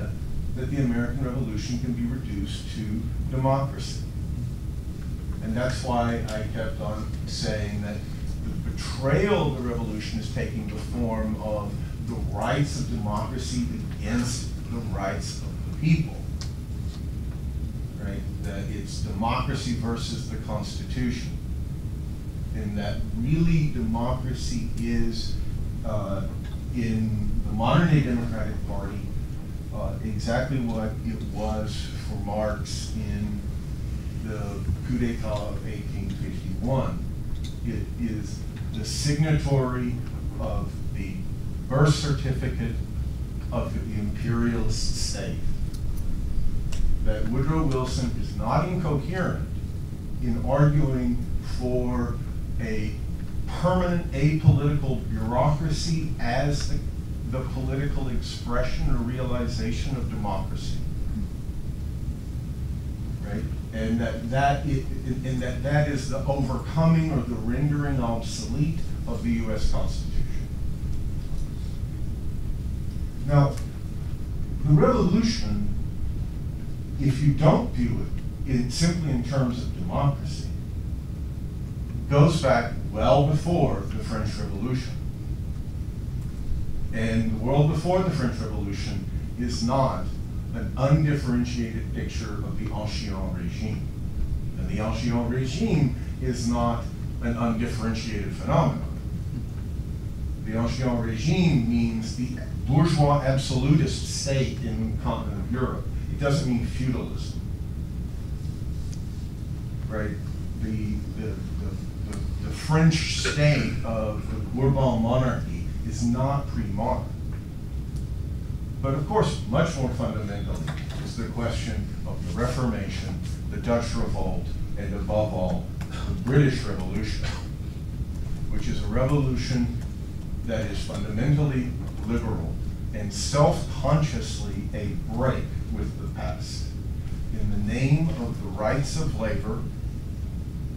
that the American Revolution can be reduced to democracy. And that's why I kept on saying that the betrayal of the revolution is taking the form of the rights of democracy against the rights of the people. Right? That it's democracy versus the Constitution. And that really democracy is, uh, in the modern day Democratic Party, uh, exactly what it was for Marx in the coup d'etat of 1851. It is the signatory of the birth certificate of the imperialist state. That Woodrow Wilson is not incoherent in arguing for a permanent apolitical bureaucracy as the, the political expression or realization of democracy. Right? And that that, it, and that that is the overcoming or the rendering obsolete of the US Constitution. Now, the revolution, if you don't view it in, simply in terms of democracy, goes back well before the French Revolution. And the world before the French Revolution is not an undifferentiated picture of the Ancien regime. And the Ancien regime is not an undifferentiated phenomenon. The Ancien regime means the bourgeois absolutist state in the continent of Europe. It doesn't mean feudalism. Right? The, the, the, the, the French state of the Bourbon monarchy is not pre-modern. But of course, much more fundamentally is the question of the Reformation, the Dutch Revolt, and above all, the British Revolution, which is a revolution that is fundamentally liberal and self-consciously a break with the past. In the name of the rights of labor,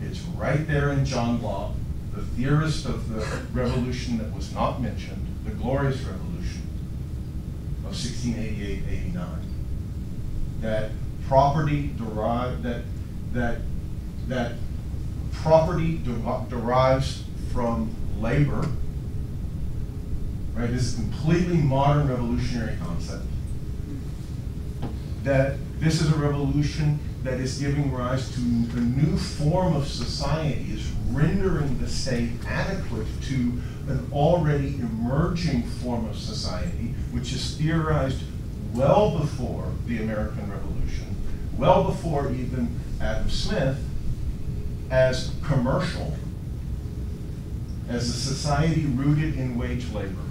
it's right there in John Locke, the theorist of the revolution that was not mentioned, the Glorious Revolution of 1688-89. That property derived that that that property de- derives from labor right? This is a completely modern revolutionary concept. That this is a revolution that is giving rise to a new form of society, is rendering the state adequate to an already emerging form of society, which is theorized well before the American Revolution, well before even Adam Smith, as commercial, as a society rooted in wage labor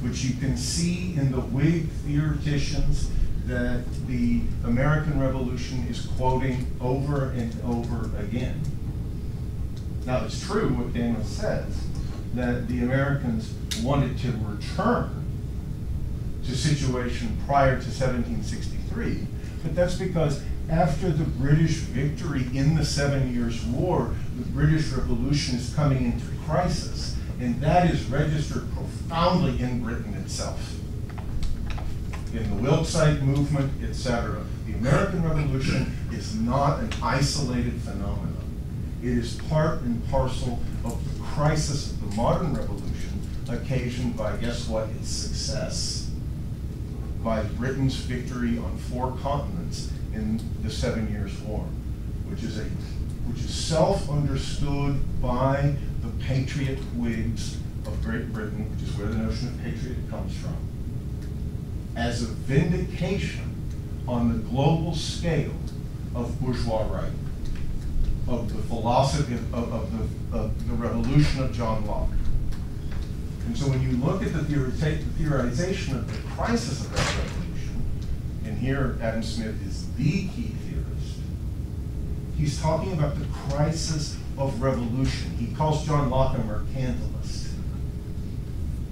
which you can see in the Whig theoreticians that the American Revolution is quoting over and over again. Now, it's true what Daniel says, that the Americans wanted to return to situation prior to 1763, but that's because after the British victory in the Seven Years' War, the British Revolution is coming into crisis and that is registered profoundly in Britain itself. In the Wilkesite movement, etc. The American Revolution is not an isolated phenomenon. It is part and parcel of the crisis of the modern revolution occasioned by, guess what, its success. By Britain's victory on four continents in the Seven Years' War, which is a which is self-understood by the patriot Whigs of Great Britain, which is where the notion of patriot comes from, as a vindication on the global scale of bourgeois right, of the philosophy of, of, the, of the revolution of John Locke. And so when you look at the, the theorization of the crisis of that revolution, and here Adam Smith is the key theorist, he's talking about the crisis of revolution. He calls John Locke a mercantilist.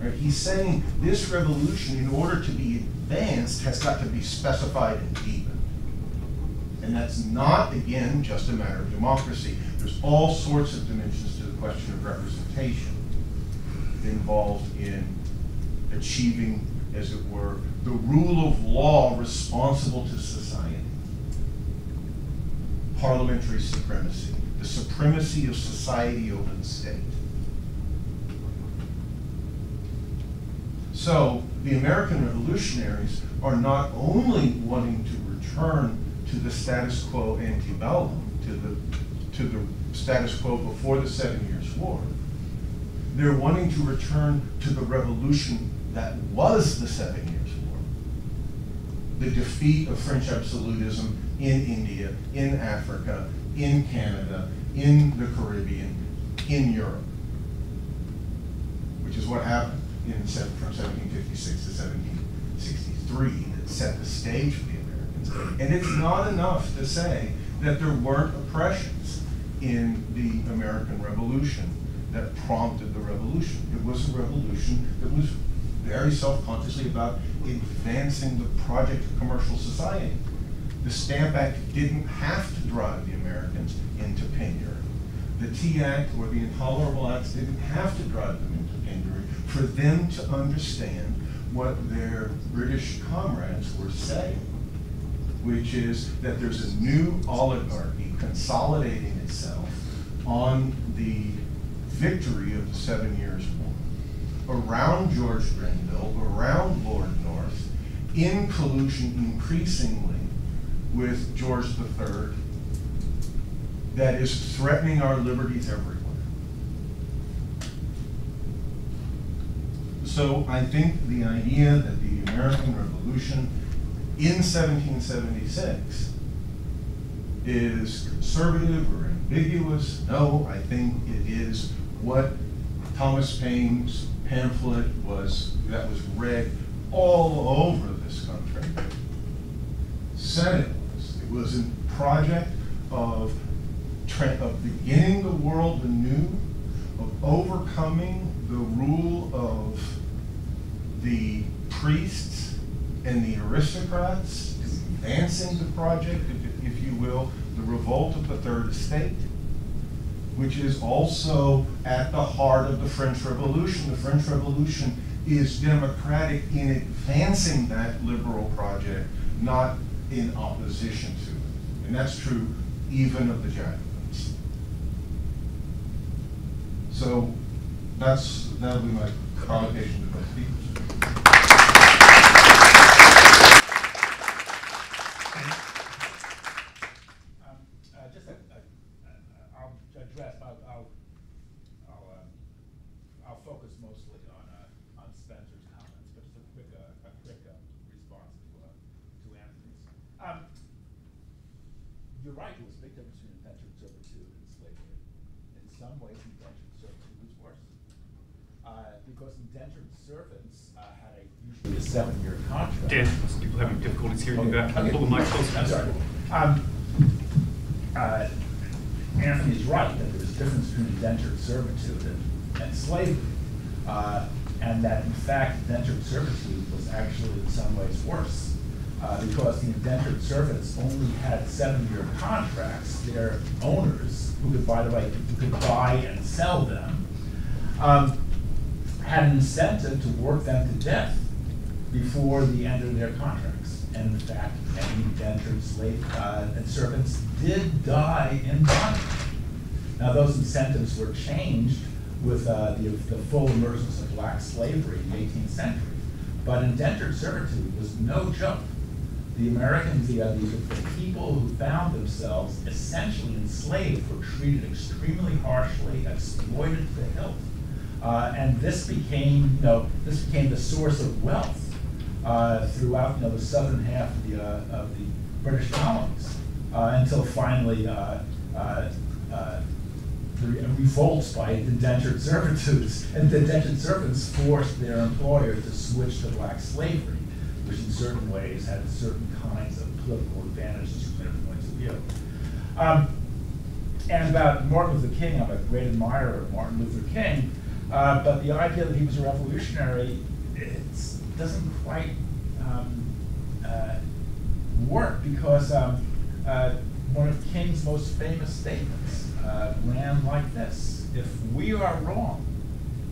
Right? He's saying this revolution, in order to be advanced, has got to be specified and deepened. And that's not, again, just a matter of democracy. There's all sorts of dimensions to the question of representation involved in achieving, as it were, the rule of law responsible to society. Parliamentary supremacy the supremacy of society over the state. So the American revolutionaries are not only wanting to return to the status quo antebellum, to the, to the status quo before the Seven Years' War, they're wanting to return to the revolution that was the Seven Years' War. The defeat of French absolutism in India, in Africa, in Canada, in the Caribbean, in Europe, which is what happened in, from 1756 to 1763 that set the stage for the And it's not enough to say that there weren't oppressions in the American Revolution that prompted the revolution. It was a revolution that was very self-consciously about advancing the project of commercial society. The Stamp Act didn't have to drive the Americans into penury. The Tea Act or the Intolerable Acts didn't have to drive them into penury for them to understand what their British comrades were saying, which is that there's a new oligarchy consolidating itself on the victory of the Seven Years' War, around George Grenville, around Lord North, in collusion increasingly with George III, that is threatening our liberties everywhere. So I think the idea that the American Revolution in 1776 is conservative or ambiguous. No, I think it is what Thomas Paine's pamphlet was, that was read all over this country, said it was. It was a project of, of beginning the world anew, of overcoming the rule of the priests and the aristocrats, advancing the project, if, if you will, the revolt of the Third Estate, which is also at the heart of the French Revolution. The French Revolution is democratic in advancing that liberal project, not in opposition to it. And that's true even of the Jacobins. So that's that'll be my commentation to both speakers. Um, uh, Just a, a- a- I'll address, I'll, I'll, I'll, um, I'll focus mostly on, uh, on Spencer's comments, but just a quick, uh, a quick uh, response to, uh, to Anthony's. Um, You're right, there was a big difference between indentured servitude and slavery. In some ways, indentured servitude was worse. Uh, Because indentured servants uh, had a usually a seven-year Dan, people having difficulties hearing you back. Okay. Pull the mic closer. Um, uh, Anthony is right, that there's a difference between indentured servitude and, and slavery. Uh, and that in fact, indentured servitude was actually in some ways worse. Uh, because the indentured servants only had seven-year contracts, their owners, who could, by the way, who could buy and sell them, um, had an incentive to work them to death before the end of their contracts. And in fact, many indentured slave uh, and servants did die in bondage. Now, those incentives were changed with uh, the, the full emergence of black slavery in the 18th century. But indentured servitude was no joke. The Americans, the, uh, the, the people who found themselves essentially enslaved were treated extremely harshly, exploited to the hilt. Uh, and this became, you know, this became the source of wealth uh, throughout, you know, the southern half of the, uh, of the British colonies, uh, until finally uh, revolts by indentured servitudes, and the indentured servants forced their employers to switch to black slavery, which in certain ways had certain kinds of political advantages from their points of view. Um, and about Martin Luther King, I'm a great admirer of Martin Luther King, uh, but the idea that he was a revolutionary, doesn't quite um, uh, work because um, uh, one of King's most famous statements uh, ran like this If we are wrong,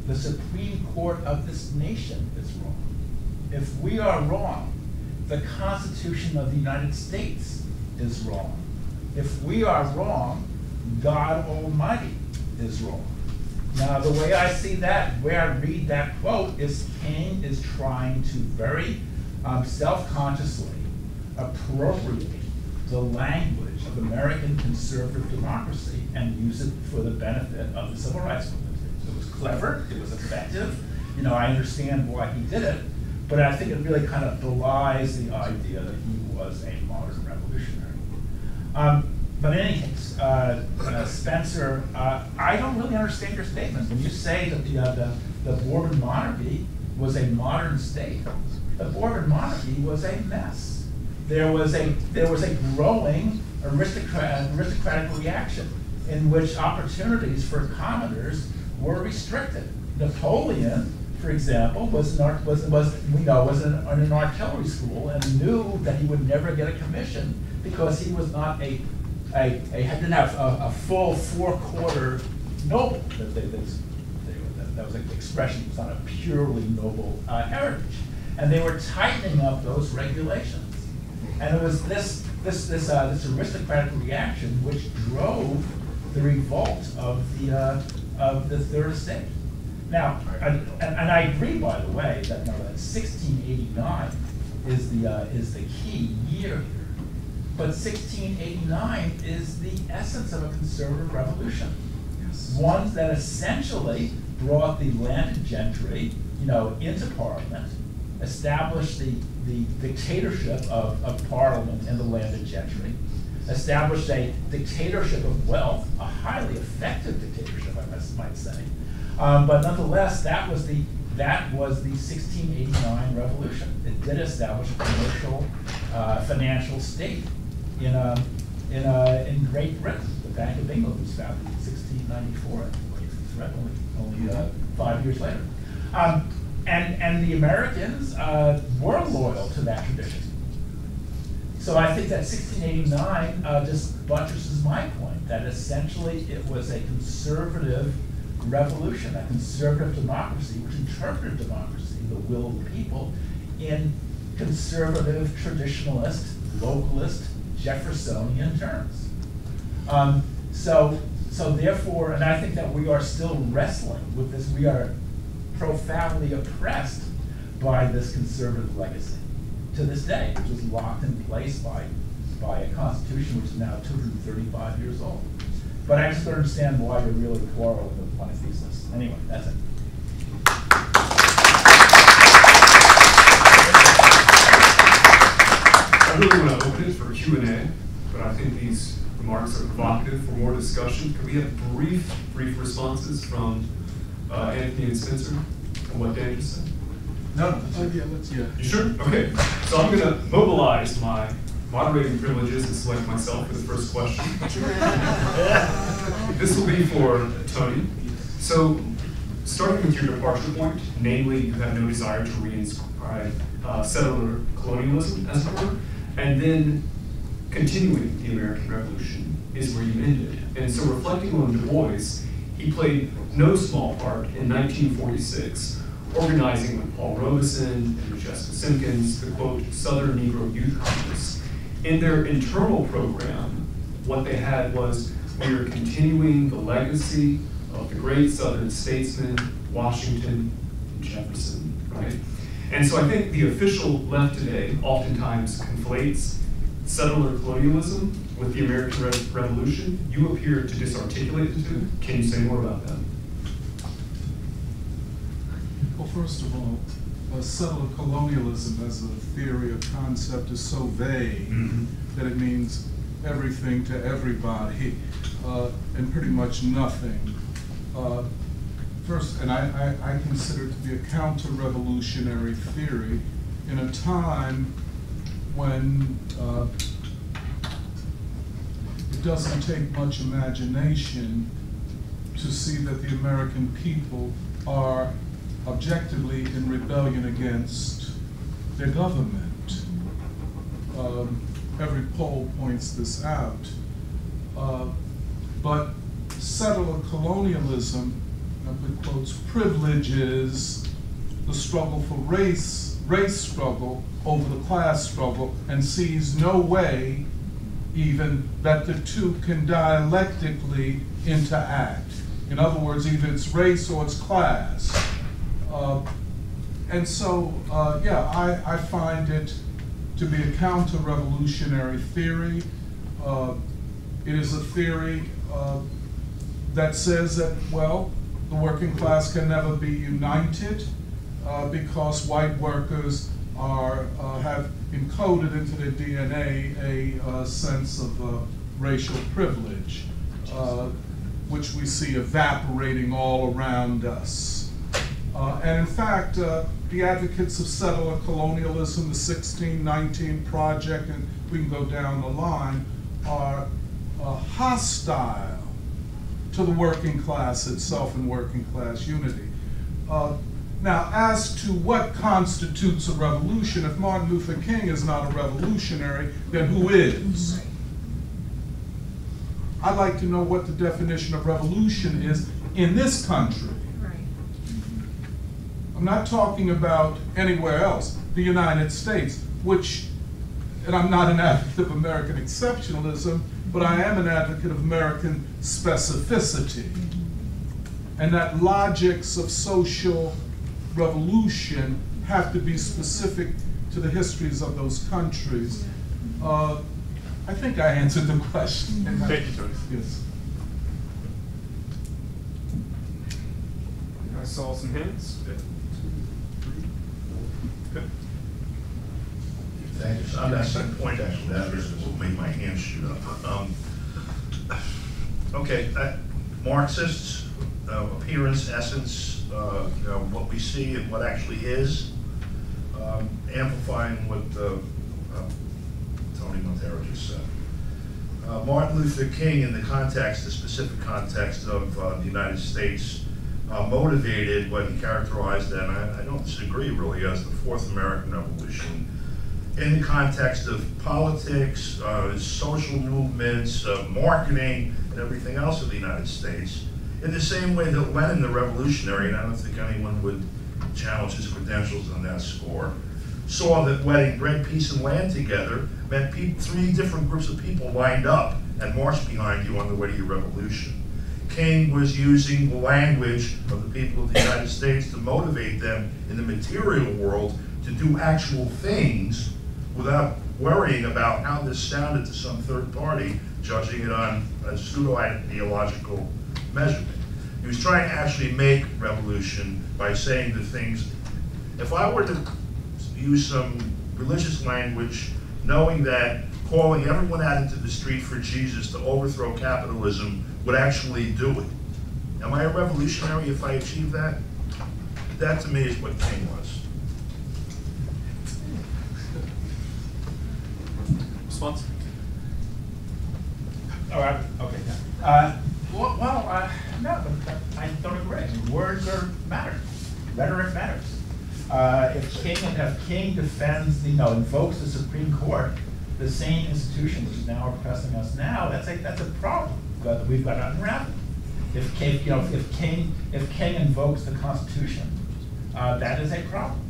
the Supreme Court of this nation is wrong. If we are wrong, the Constitution of the United States is wrong. If we are wrong, God Almighty is wrong. Now, the way I see that, where I read that quote, is King is trying to very um, self-consciously appropriate the language of American conservative democracy and use it for the benefit of the civil rights movement. So It was clever, it was effective, you know, I understand why he did it, but I think it really kind of belies the idea that he was a modern revolutionary. Um, but in any case, uh, uh, Spencer, uh, I don't really understand your statement. When you say that the, uh, the, the Bourbon monarchy was a modern state, the Bourbon monarchy was a mess. There was a, there was a growing aristocrat, aristocratic reaction in which opportunities for commoners were restricted. Napoleon, for example, was, an was, was we know, was in, in an artillery school and knew that he would never get a commission because he was not a, a didn't have a, a full four-quarter noble. That, they, that, that, that was an expression, it was not a purely noble uh, heritage. And they were tightening up those regulations. And it was this, this, this, uh, this aristocratic reaction which drove the revolt of the, uh, of the Third Estate. Now, and, and I agree, by the way, that, that 1689 is the, uh, is the key year. But 1689 is the essence of a conservative revolution. One that essentially brought the landed gentry, you know, into Parliament, established the, the dictatorship of, of Parliament and the landed gentry, established a dictatorship of wealth, a highly effective dictatorship, I might say. Um, but nonetheless, that was the that was the 1689 revolution. It did establish a commercial, uh, financial state in uh, in uh, in Great Britain. The Bank of England was founded in 1694, I only only uh, five years later. Um, and and the Americans uh, were loyal to that tradition. So I think that 1689 uh, just buttresses my point that essentially it was a conservative revolution, a conservative democracy, which interpreted democracy, the will of the people, in conservative, traditionalist, localist, Jeffersonian terms. Um, so, so therefore, and I think that we are still wrestling with this. We are profoundly oppressed by this conservative legacy to this day, which was locked in place by, by a constitution which is now 235 years old. But I just don't understand why you're really quarreling with my thesis. Anyway, that's it. I really want to open it for Q&A, but I think these remarks are provocative for more discussion. Can we have brief, brief responses from uh, Anthony and Spencer on what Dan just said? No, uh, yeah, let's, yeah. You sure? Okay. So I'm going to mobilize my moderating privileges and select myself for the first question. this will be for Tony. So, starting with your departure point, namely, you have no desire to reinscribe uh, settler colonialism, as it were, and then continuing the American Revolution is where you ended. And so, reflecting on Du Bois, he played no small part in 1946 organizing with Paul Robeson and Modjeska Simkins the quote Southern Negro Youth Congress. In their internal program, what they had was we are continuing the legacy of the great Southern statesmen, Washington and Jefferson, right? And so I think the official left today oftentimes conflates settler colonialism with the American Re Revolution. You appear to disarticulate the two. Can you say more about that? Well, first of all, uh, settler colonialism as a theory or concept is so vague mm -hmm. that it means everything to everybody uh, and pretty much nothing. Uh, first, and I, I, I consider it to be a counter-revolutionary theory in a time when uh, it doesn't take much imagination to see that the American people are objectively in rebellion against their government. Um, every poll points this out. Uh, but settler colonialism, in quotes, privileges the struggle for race, race struggle over the class struggle, and sees no way even that the two can dialectically interact. In other words, either it's race or it's class. Uh, and so, uh, yeah, I, I find it to be a counter-revolutionary theory. Uh, it is a theory uh, that says that, well, the working class can never be united uh, because white workers are uh, have encoded into their DNA a sense of racial privilege, which we see evaporating all around us. Uh, and in fact, uh, the advocates of settler colonialism, the 1619 Project, and we can go down the line, are uh, hostile to the working class itself and working class unity. Uh, now, as to what constitutes a revolution, if Martin Luther King is not a revolutionary, then who is? I'd like to know what the definition of revolution is in this country. I'm not talking about anywhere else, the United States, which, and I'm not an advocate of American exceptionalism, but I am an advocate of American specificity. And that logics of social revolution have to be specific to the histories of those countries. Uh, I think I answered the question. Thank you, sir. Yes. I saw some hands. Good. Thank you. So not saying point actually, that is what made my hand shoot up. Um, Okay, uh, Marxists, uh, appearance, essence, uh, you know, what we see and what actually is, um, amplifying what uh, Tony Monteiro just said. Uh, Martin Luther King, in the context, the specific context of the United States, motivated what he characterized, and I, I don't disagree really, as the Fourth American Revolution, in the context of politics, uh, social movements, uh, marketing, and everything else of the United States, in the same way that Lenin, the revolutionary, and I don't think anyone would challenge his credentials on that score, saw that wedding bread, peace, and land together meant three different groups of people lined up and marched behind you on the way to your revolution. King was using the language of the people of the United States to motivate them in the material world to do actual things without worrying about how this sounded to some third party, judging it on a pseudo-ideological measurement. He was trying to actually make revolution by saying the things, if I were to use some religious language, knowing that calling everyone out into the street for Jesus to overthrow capitalism would actually do it. Am I a revolutionary if I achieve that? That to me is what King was. Response? Oh, I, okay, yeah. Uh, well, well, uh, no, but I don't agree. Words are matter. Rhetoric matters. Uh, if King, if King defends, the, you know, invokes the Supreme Court, the same institution which is now oppressing us now, that's a, that's a problem that we've got to unravel. If King, you know, if King, if King invokes the Constitution, uh, that is a problem.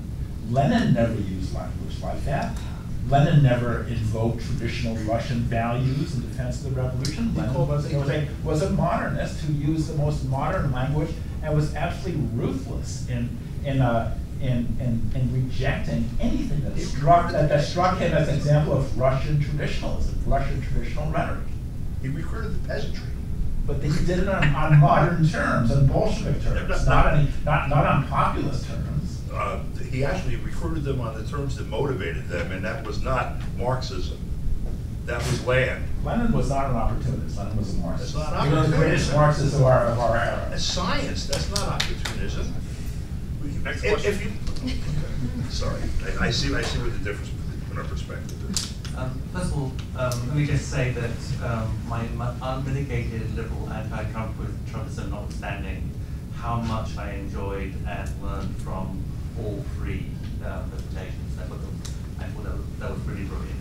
Lenin never used language like that. Lenin never invoked traditional Russian values in defense of the revolution. Lenin was, was, a, was a modernist who used the most modern language and was absolutely ruthless in, in, uh, in, in, in rejecting anything that struck, that, that struck him as an example of Russian traditionalism, Russian traditional rhetoric. He recruited the peasantry. But he did it on, on modern terms, on Bolshevik terms, not, any, not, not on populist terms. Uh, he actually recruited them on the terms that motivated them, and that was not Marxism. That was land. Lenin was not an opportunist, Lenin was a Marxist. That's not He was the greatest Marxist of our, of our era. That's science, that's not opportunism. Next If- question. If you, sorry, I, I see, I see what the difference between our perspective is. Um, First of all, um, let me just say that um, my my unmitigated liberal anti-Trumpism notwithstanding, how much I enjoyed and learned from all three uh, presentations. I thought that, I thought that was, that was really brilliant.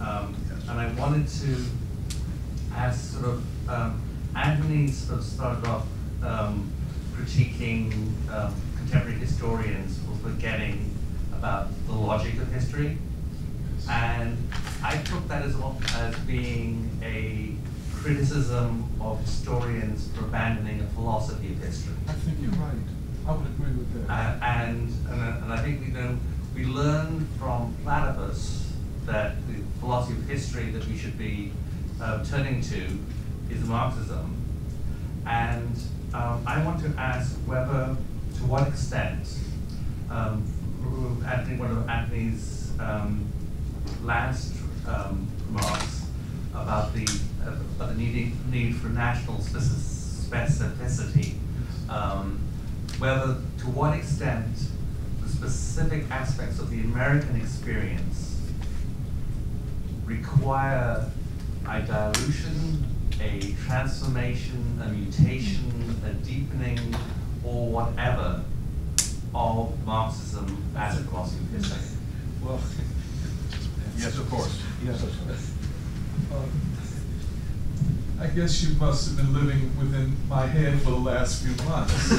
Um. And I wanted to ask sort of, um, Anthony sort of started off um, critiquing um, contemporary historians for forgetting about the logic of history. And I took that as, as being a criticism of historians for abandoning a philosophy of history. I think you're right. I would agree with Uh, and, and, I- and I think we know, we learned from Platypus that the philosophy of history that we should be uh, turning to is Marxism. And um, I want to ask whether, to what extent, um, Anthony, one of Anthony's um, last um, remarks about the, uh, about the needing, need for national specificity um, whether, to what extent the specific aspects of the American experience require a dilution, a transformation, a mutation, a deepening, or whatever of Marxism as a philosophy of history. Well, Yes, of course. Yes, of course. uh, I guess you must have been living within my head for the last few months.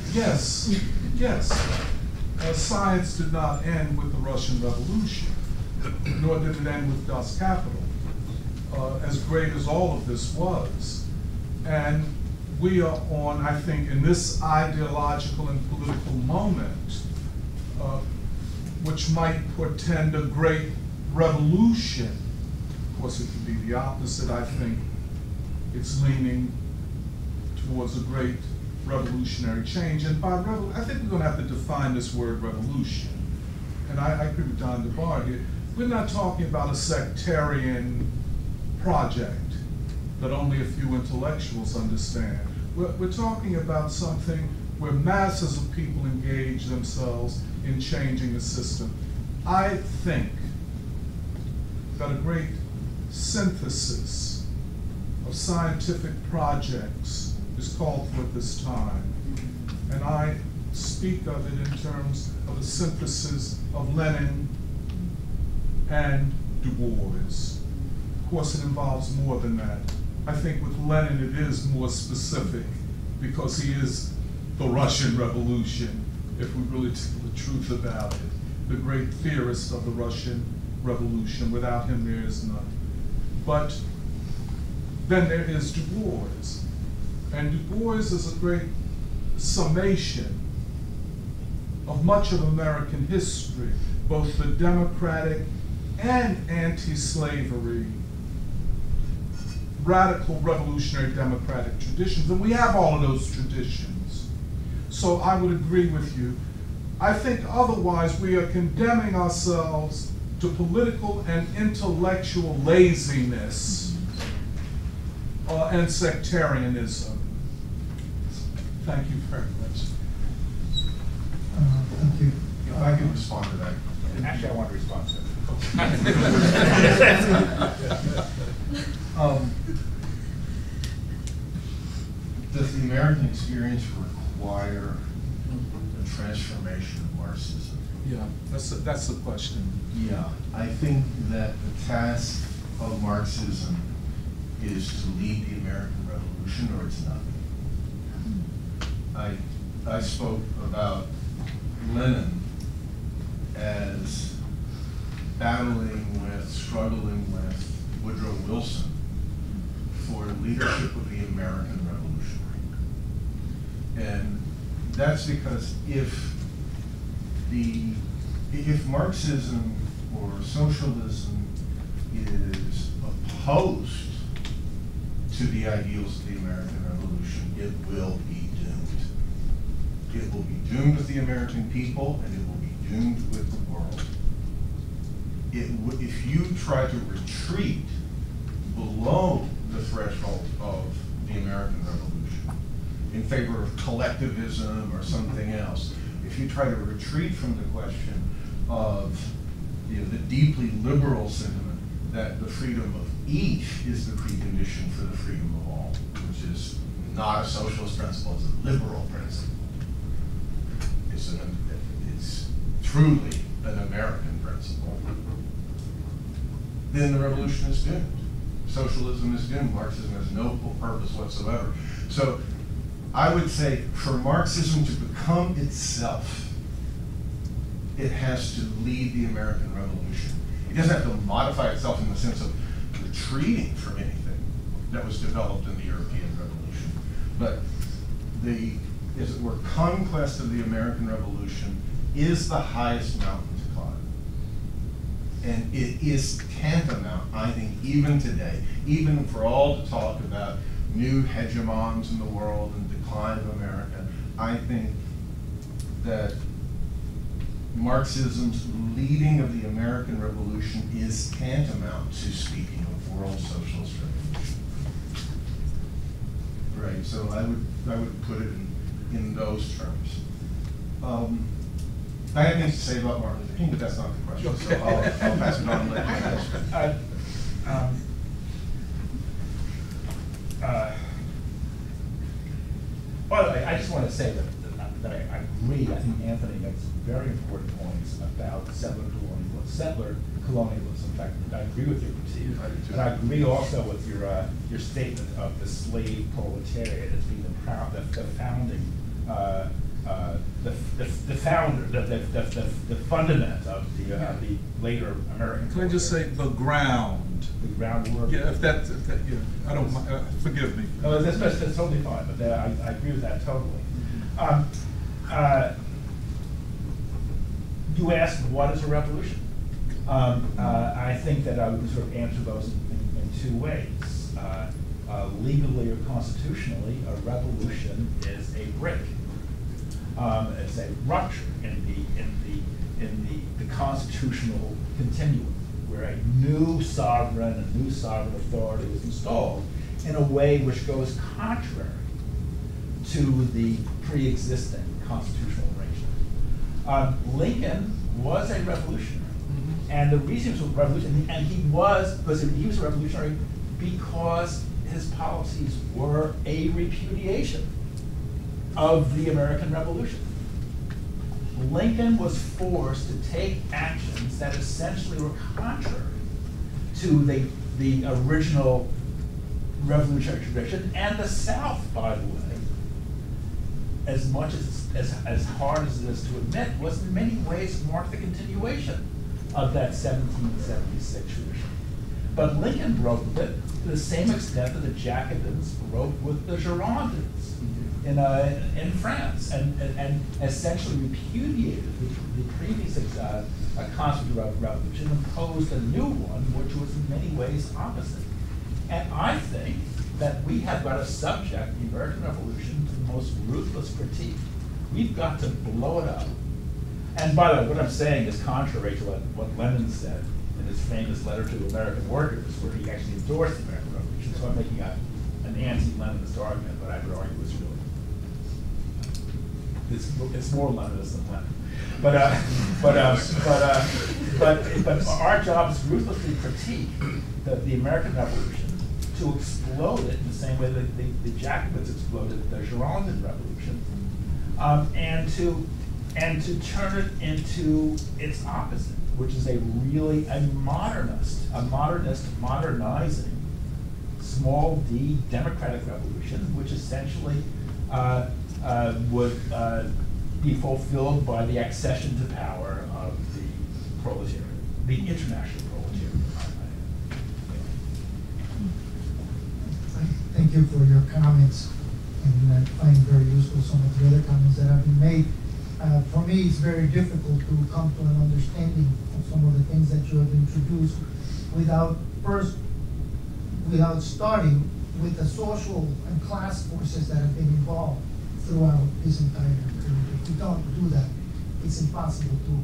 Yes, yes. Uh, science did not end with the Russian Revolution, nor did it end with Das Kapital, uh, as great as all of this was. And we are on, I think, in this ideological and political moment, uh, which might portend a great revolution. Of course, it could be the opposite, I think. It's leaning towards a great revolutionary change. And by revol, I think we're gonna have to define this word revolution. And I, I agree with Don DeBar here. We're not talking about a sectarian project that only a few intellectuals understand. We're, we're talking about something where masses of people engage themselves in changing the system. I think that a great synthesis of scientific projects is called for at this time. And I speak of it in terms of a synthesis of Lenin and Du Bois. Of course, it involves more than that. I think with Lenin, it is more specific because he is the Russian Revolution, if we really tell the truth about it. The great theorist of the Russian Revolution. Without him, there is none. But then there is Du Bois. And Du Bois is a great summation of much of American history, both the democratic and anti-slavery radical revolutionary democratic traditions. And we have all of those traditions. So I would agree with you. I think otherwise we are condemning ourselves to political and intellectual laziness uh, and sectarianism. Thank you very much. Uh, Thank you. If I could respond to that. Actually, I want to respond to that. Um, Does the American experience require a transformation of Marxism? Yeah, that's, the- that's the question. Yeah, I think that the task of Marxism is to lead the American Revolution, or it's not. I, I spoke about Lenin as battling with, struggling with Woodrow Wilson for leadership of the American Revolution. And that's because if the, if Marxism or socialism is opposed to the ideals of the American Revolution, it will be doomed. It will be doomed with the American people, and it will be doomed with the world. It if you try to retreat below the threshold of the American Revolution in favor of collectivism or something else, if you try to retreat from the question of you know, the deeply liberal sentiment that the freedom of each is the precondition for the freedom of all, which is not a socialist principle, it's a liberal principle. It's an, it's truly an American principle. Then the revolution is doomed. Socialism is doomed. Marxism has no purpose whatsoever. So I would say for Marxism to become itself, it has to lead the American Revolution. It doesn't have to modify itself in the sense of retreating from anything that was developed in the European Revolution. But the, as it were, conquest of the American Revolution is the highest mountain to climb. And it is tantamount, I think, even today, even for all the talk about new hegemons in the world and decline of America, I think that Marxism's leading of the American Revolution is tantamount to speaking of world socialist revolution. Right, so I would, I would put it in in those terms. Um, I have things to say about Martin Luther King, but that's not the question, so I'll, I'll pass it on and let you. Uh, um, uh, By the way, I just want to say that, that- that I I agree, I think Anthony makes very important points about settler colonialism, settler colonialism. In fact, I agree with you. I too. And I agree also with your, uh, your statement of the slave proletariat as being the proud, the the founding, uh, uh, the, the the founder, the, the, the, the- the fundament of the, uh, the later American. Can I just say the ground? The groundwork. Yeah, if that, if that, yeah, I don't, uh, forgive me. No, that's, that's, that's totally fine, but that- I, I agree with that totally. Um, uh, You asked, what is a revolution? Um, uh, I think that I would sort of answer those in, in- two ways. Uh, uh, Legally or constitutionally, a revolution is a break. Um, It's a rupture in the, in the, in the, the constitutional continuum, where a new sovereign, a new sovereign authority is installed in a way which goes contrary to the pre-existing constitutional arrangement. Um, Lincoln was a revolutionary, and the reason he was a revolutionary, and he was, because he was a revolutionary because his policies were a repudiation of the American Revolution. Lincoln was forced to take actions that essentially were contrary to the, the original revolutionary tradition, and the South, by the way, as much as, as, as hard as it is to admit, was in many ways marked the continuation of that seventeen seventy-six tradition. But Lincoln broke with it to the same extent that the Jacobins broke with the Girondins in, uh, in France, and, and, and essentially repudiated the, the previous, uh, uh, constitutional revolution, imposed a new one, which was in many ways opposite. And I think that we have got to subject the American Revolution most ruthless critique. We've got to blow it up. And by the way, what I'm saying is contrary to what, what Lenin said in his famous letter to the American workers, where he actually endorsed the American Revolution. So I'm making a, an anti-Leninist argument, but I would argue it's really, it's, it's more Leninist than Lenin. But, uh, but, uh, but, uh, but, but our job is ruthlessly critique the, the American Revolution, to explode it in the same way that the, the Jacobins exploded the Girondin Revolution, um, and to, and to turn it into its opposite, which is a really, a modernist, a modernist modernizing small d democratic revolution, which essentially uh, uh, would uh, be fulfilled by the accession to power of the proletariat, the international proletariat. Thank you for your comments, and I find very useful some of the other comments that have been made. Uh, for me, it's very difficult to come to an understanding of some of the things that you have introduced without first, without starting with the social and class forces that have been involved throughout this entire period. If you don't do that, it's impossible to,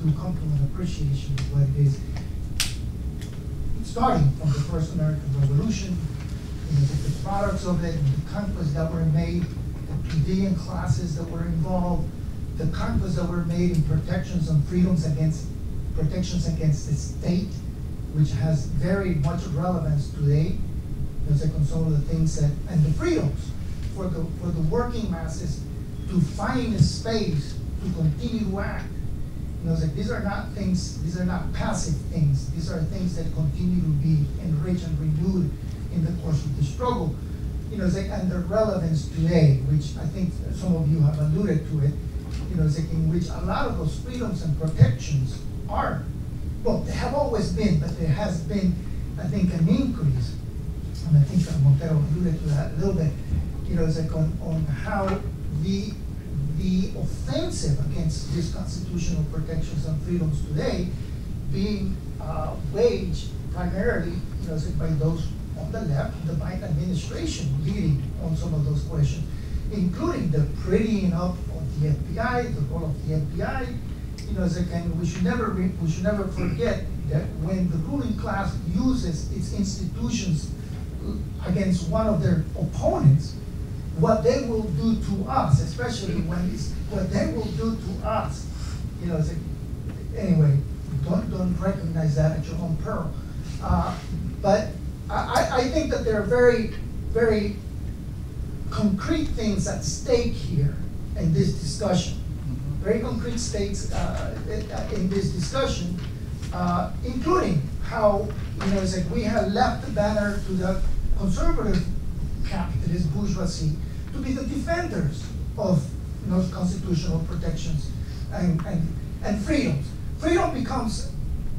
to come to an appreciation of what it is starting from the first American Revolution, the, the products of it, the conquests that were made, the plebeian classes that were involved, the conquests that were made in protections and freedoms against, protections against the state, which has very much relevance today. Are some of the things that, and the freedoms for the, for the working masses to find a space to continue to act. You know, like, these are not things, these are not passive things. These are things that continue to be enriched and renewed in the course of the struggle. You know, and the relevance today, which I think some of you have alluded to it, you know, in which a lot of those freedoms and protections are, well, they have always been, but there has been, I think, an increase. And I think Monteiro alluded to that a little bit, you know, like on, on how the the offensive against these constitutional protections and freedoms today being uh, waged primarily, you know, by those on the left, the Biden administration leading on some of those questions, including the prettying up of the FBI, the role of the FBI. You know, as again, we should never re- we should never forget that when the ruling class uses its institutions against one of their opponents, what they will do to us, especially when it's, what they will do to us, you know, anyway, don't, don't recognize that at your own peril. Uh, But I, I, think that there are very, very concrete things at stake here in this discussion. Very concrete stakes uh, in in this discussion, uh, including how, you know, it's like we have left the banner to the conservative capitalist bourgeoisie to be the defenders of, you know, constitutional protections and, and, and freedoms. Freedom becomes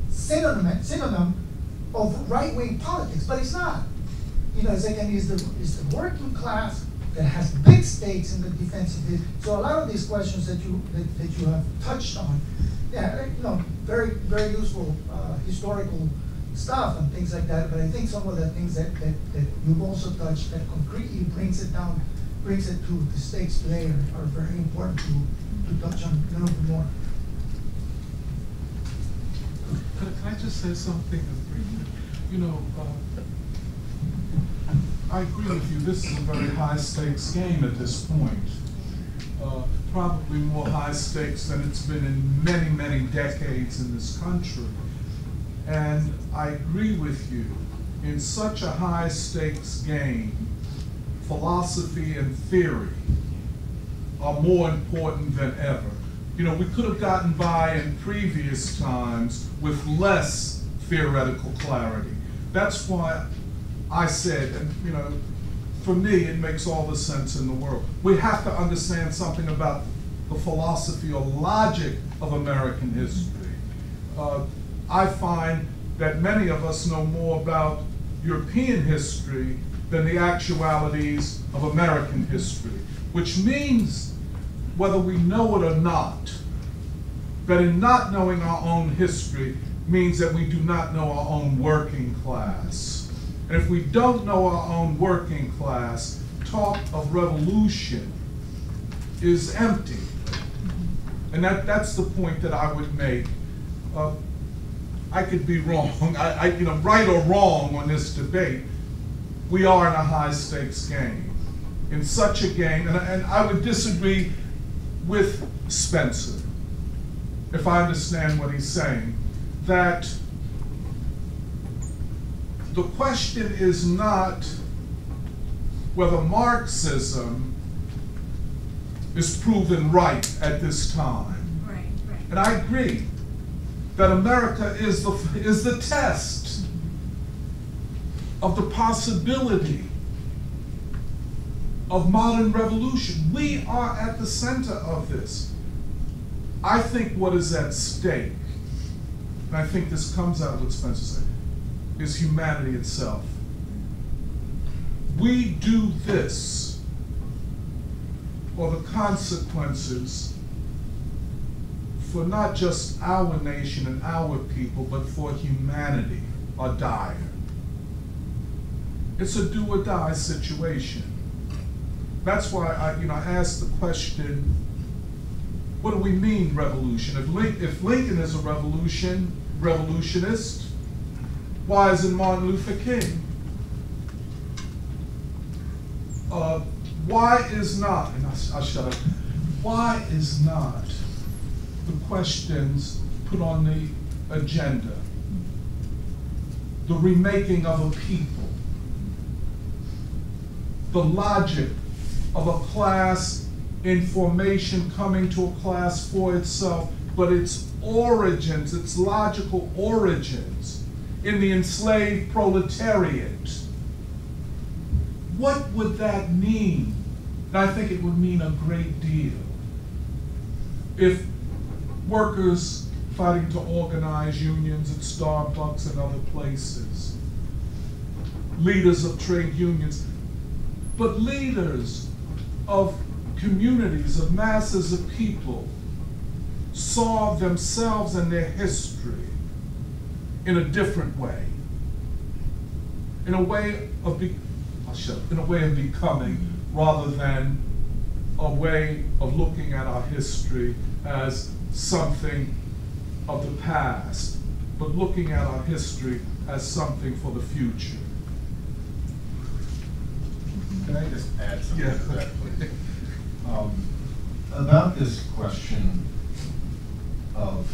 synonym, synonym of right-wing politics, but it's not. You know, second is the, it's the working class that has big stakes in the defense of this. So a lot of these questions that you, that, that you have touched on, yeah, you know, very, very useful, uh, historical stuff and things like that, but I think some of the things that, that, that you've also touched that concretely brings it down, brings it to the stakes today are, are very important to, to touch on a little bit more. Can I just say something? You know, uh, I agree with you, this is a very high stakes game at this point. Uh, Probably more high stakes than it's been in many, many decades in this country. And I agree with you, in such a high stakes game, philosophy and theory are more important than ever. You know, we could have gotten by in previous times with less theoretical clarity. That's why I said, and you know, for me, it makes all the sense in the world. We have to understand something about the philosophy or logic of American history. Uh, I find that many of us know more about European history than the actualities of American history, which means, whether we know it or not, that in not knowing our own history means that we do not know our own working class. And if we don't know our own working class, talk of revolution is empty. And that, that's the point that I would make. Uh, I could be wrong, I, I, you know, right or wrong on this debate. We are in a high stakes game. In such a game, and, and I would disagree with Spencer, if I understand what he's saying, that the question is not whether Marxism is proven right at this time. Right, right. And I agree that America is the, is the test of the possibility of modern revolution. We are at the center of this. I think what is at stake, and I think this comes out of what Spencer said, is humanity itself. We do this, or the consequences for not just our nation and our people, but for humanity are dire. It's a do or die situation. That's why I, you know, I asked the question, what do we mean revolution? If, Lin- if Lincoln is a revolution, revolutionist, why isn't Martin Luther King? Uh, why is not, and I, I shut up, why is not the questions put on the agenda? The remaking of a people, the logic of a class in formation coming to a class for itself, but its origins, its logical origins in the enslaved proletariat. What would that mean? And I think it would mean a great deal. If workers fighting to organize unions at Starbucks and other places, leaders of trade unions, but leaders of communities, of masses of people, saw themselves and their history in a different way. In a way of be, I'll shut up, in a way of becoming rather than a way of looking at our history as something of the past, but looking at our history as something for the future. Can I just add something Yeah. to that, please? Um, About this question of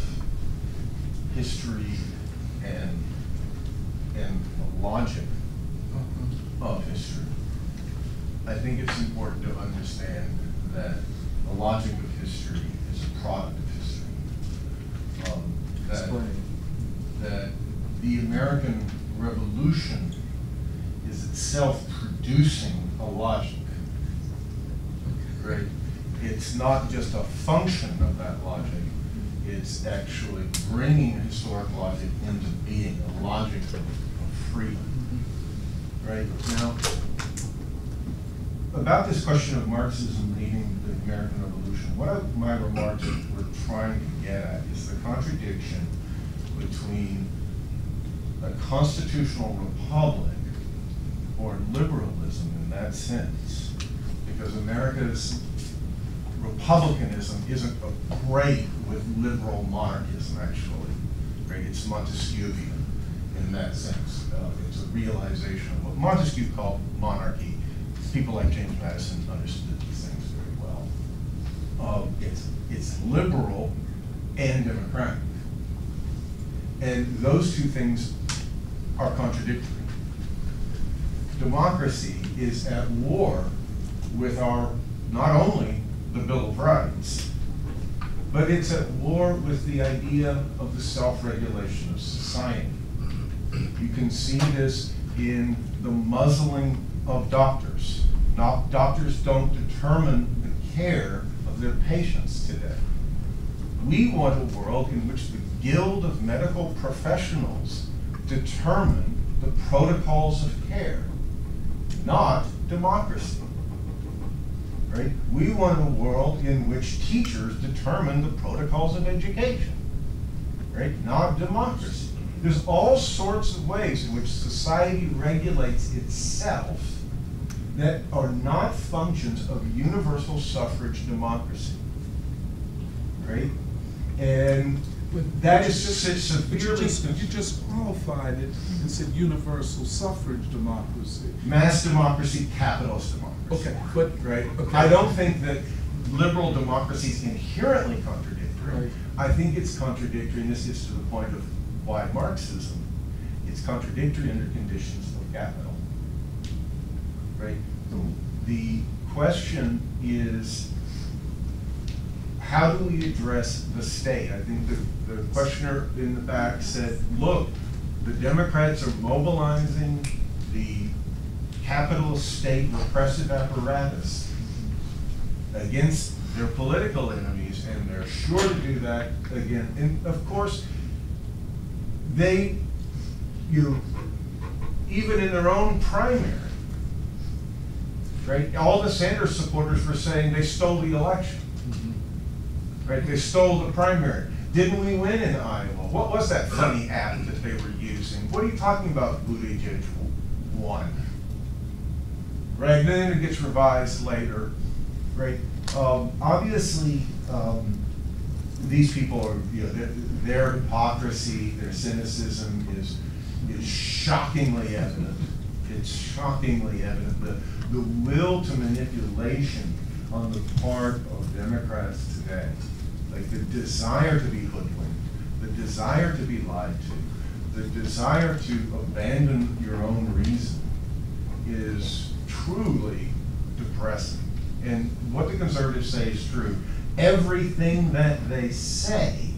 history and, and the logic of history, I think it's important to understand that the logic of history is a product of history. Um, that- Explain. That the American Revolution is itself producing a logic. Right? It's not just a function of that logic, it's actually bringing historic logic into being, a logic of freedom. Right? Now, about this question of Marxism leading the American Revolution, one of my remarks we're trying to get at is the contradiction between a constitutional republic or liberalism in that sense, because America's republicanism isn't a break with liberal monarchism, actually, right? It's Montesquieuian in that sense. Uh, It's a realization of what Montesquieu called monarchy. People like James Madison understood these things very well. Um, It's, it's liberal and democratic. And those two things are contradictory. Democracy is at war with our, not only the Bill of Rights, but it's at war with the idea of the self-regulation of society. You can see this in the muzzling of doctors. Not, doctors don't determine the care of their patients today. We want a world in which the Guild of Medical Professionals determine the protocols of care, not democracy. Right? We want a world in which teachers determine the protocols of education, right? Not democracy. There's all sorts of ways in which society regulates itself that are not functions of universal suffrage democracy. Right? And that but just- se- but you severely. just- You just qualified it and said universal suffrage democracy. Mass democracy, capitalist democracy. Okay, but. Right? okay. I don't think that liberal democracy is inherently contradictory. Right. I think it's contradictory, and this gets to the point of why Marxism, it's contradictory under conditions of capital. Right? The question is, how do we address the state? I think the, the questioner in the back said, look, the Democrats are mobilizing the capitalist state repressive apparatus against their political enemies, and they're sure to do that again. And of course, they, you, know, even in their own primary, right? All the Sanders supporters were saying they stole the election mm-hmm. right? They stole the primary. Didn't we win in Iowa? What was that funny app that they were using? What are you talking about, Buttigieg won? Right, and then it gets revised later, right? Um, obviously, um, these people are, you know, their, hypocrisy, their cynicism is, is shockingly evident. It's shockingly evident. The, the will to manipulation on the part of Democrats today, like the desire to be hoodwinked, the desire to be lied to, the desire to abandon your own reason is truly depressing. And what the conservatives say is true. Everything that they say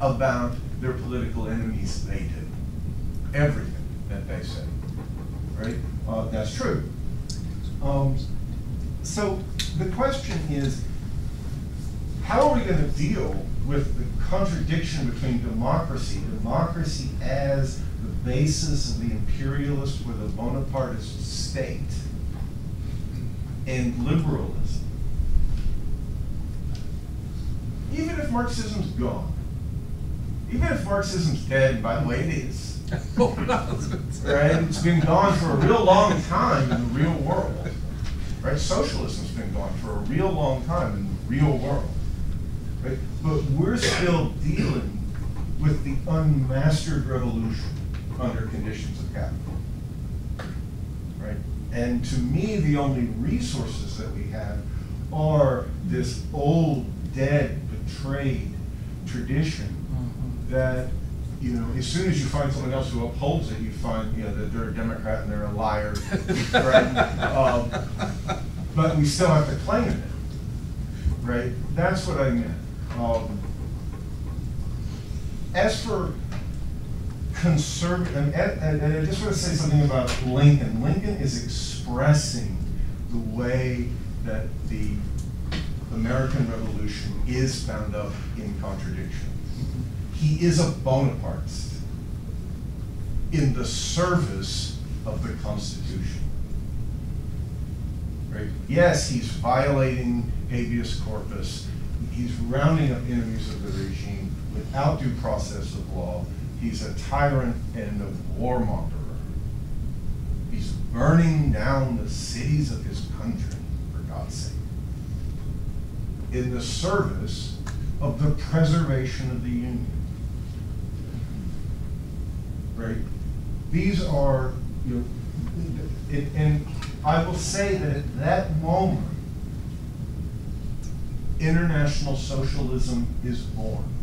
about their political enemies, they do. Everything that they say, right? Uh, that's true. Um, so the question is, how are we going to deal with the contradiction between democracy, democracy as the basis of the imperialist or the Bonapartist state, and liberalism? Even if Marxism's gone, even if Marxism's dead, by the way, it is, right? It's been gone for a real long time in the real world, right? Socialism's been gone for a real long time in the real world, right? But we're still dealing with the unmastered revolution under conditions of capital, right? And to me, the only resources that we have are this old, dead, betrayed tradition that, you know, as soon as you find someone else who upholds it, you find, you know, that they're a Democrat and they're a liar. right? Um, But we still have to claim it, right? That's what I meant. Um, As for conservative, and, and, and I just want to say something about Lincoln. Lincoln is expressing the way that the American Revolution is bound up in contradiction. He is a Bonapartist in the service of the Constitution. Right? Yes, he's violating habeas corpus. He's rounding up enemies of the regime without due process of law. He's a tyrant and a warmonger. He's burning down the cities of his country, for God's sake, in the service of the preservation of the Union. Right? These are, you know, it, and I will say that at that moment, international socialism is born.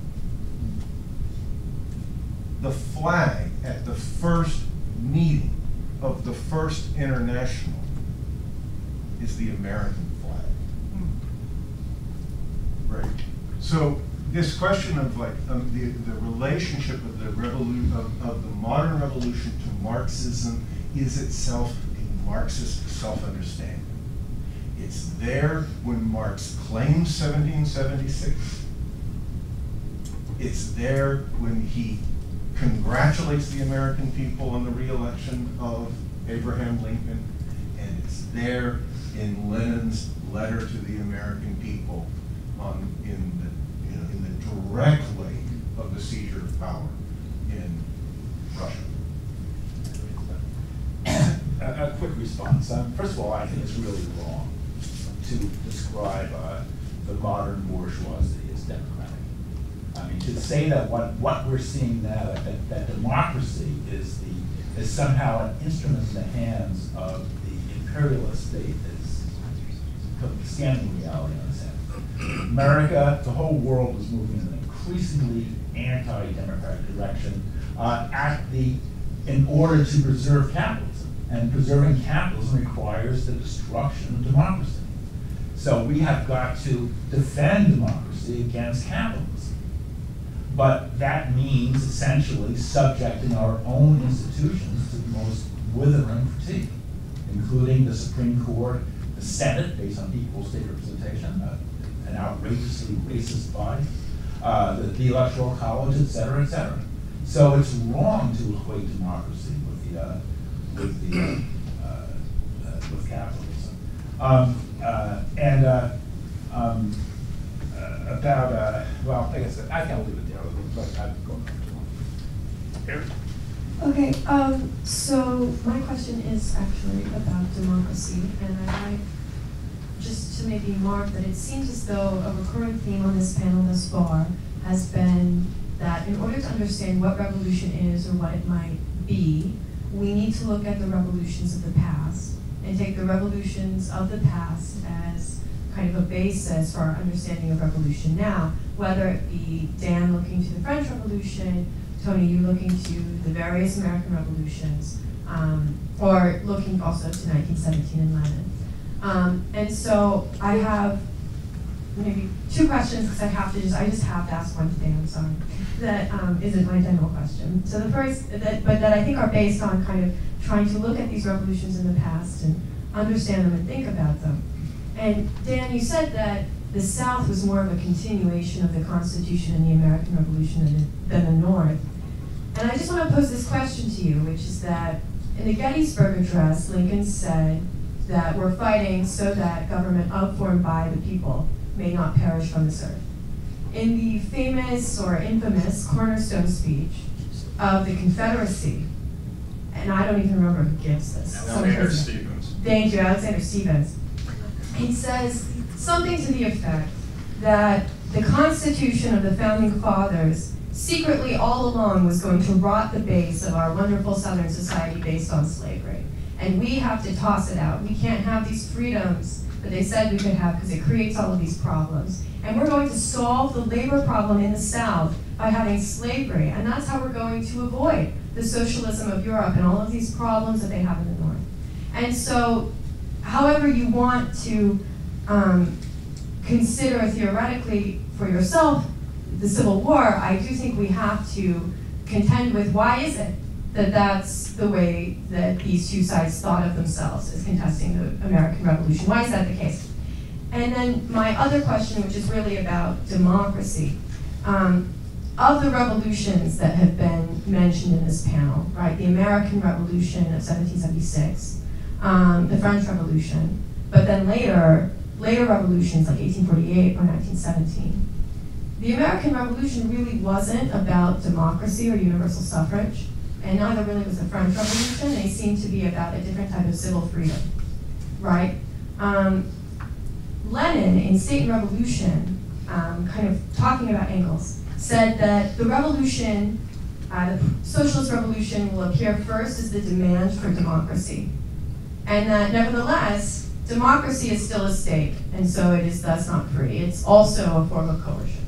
The flag at the first meeting of the first international is the American flag. Right? So this question of like um, the, the relationship of the revolu- of, of the modern revolution to Marxism is itself a Marxist self-understanding. It's there when Marx claims 1776. It's there when he congratulates the American people on the reelection of Abraham Lincoln. And it's there in Lenin's letter to the American people on, in the, you know, in the direct wake of the seizure of power in Russia. A, a quick response. Um, first of all, I think it's really wrong to describe uh, the modern bourgeoisie. I mean, to say that what, what we're seeing now, that, that, democracy is the is somehow an instrument in the hands of the imperialist state is scanning reality on its head. America, the whole world is moving in an increasingly anti-democratic direction uh, at the in order to preserve capitalism. And preserving capitalism requires the destruction of democracy. So we have got to defend democracy against capitalism. But that means essentially subjecting our own institutions to the most withering critique, including the Supreme Court, the Senate, based on equal state representation, uh, an outrageously racist body, uh, the, the Electoral College, et cetera, et cetera. So it's wrong to equate democracy with the, uh, with the, uh, uh, with capitalism. Um, uh, and um, about, well, I said, I can't leave it there, but I've gone on too long. Okay, um, so my question is actually about democracy, and I'd like just to maybe mark that it seems as though a recurring theme on this panel thus far has been that in order to understand what revolution is or what it might be, we need to look at the revolutions of the past and take the revolutions of the past as kind of a basis for our understanding of revolution now, whether it be Dan looking to the French Revolution, Tony, you looking to the various American revolutions, um, or looking also to 1917 and Lenin. Um, and so I have maybe two questions because I have to just, I just have to ask one today, I'm sorry, that um, isn't my general question. So the first, that, but that I think are based on kind of trying to look at these revolutions in the past and understand them and think about them. And Dan, you said that the South was more of a continuation of the Constitution and the American Revolution than, the North. And I just want to pose this question to you, which is that in the Gettysburg Address, Lincoln said that we're fighting so that government of, for, and by the people may not perish from this earth. In the famous or infamous cornerstone speech of the Confederacy, and I don't even remember who gives this. Alexander Stephens. Thank you, Alexander Stephens. He says something to the effect that the Constitution of the Founding Fathers secretly all along was going to rot the base of our wonderful Southern society based on slavery. And we have to toss it out. We can't have these freedoms that they said we could have because it creates all of these problems. And we're going to solve the labor problem in the South by having slavery. And that's how we're going to avoid the socialism of Europe and all of these problems that they have in the North. And so, however you want to um, consider theoretically for yourself the Civil War, I do think we have to contend with why is it that that's the way that these two sides thought of themselves as contesting the American Revolution. Why is that the case? And then my other question, which is really about democracy. Um, of the revolutions that have been mentioned in this panel, right, the American Revolution of 1776, um, the French Revolution, but then later, later revolutions like 1848 or 1917, the American Revolution really wasn't about democracy or universal suffrage and neither really was the French Revolution. They seemed to be about a different type of civil freedom, right? Um, Lenin, in State and Revolution, um, kind of talking about Engels, said that the revolution, uh, the socialist revolution, will appear first as the demand for democracy, and that nevertheless, democracy is still a state, and so it is thus not free. It's also a form of coercion.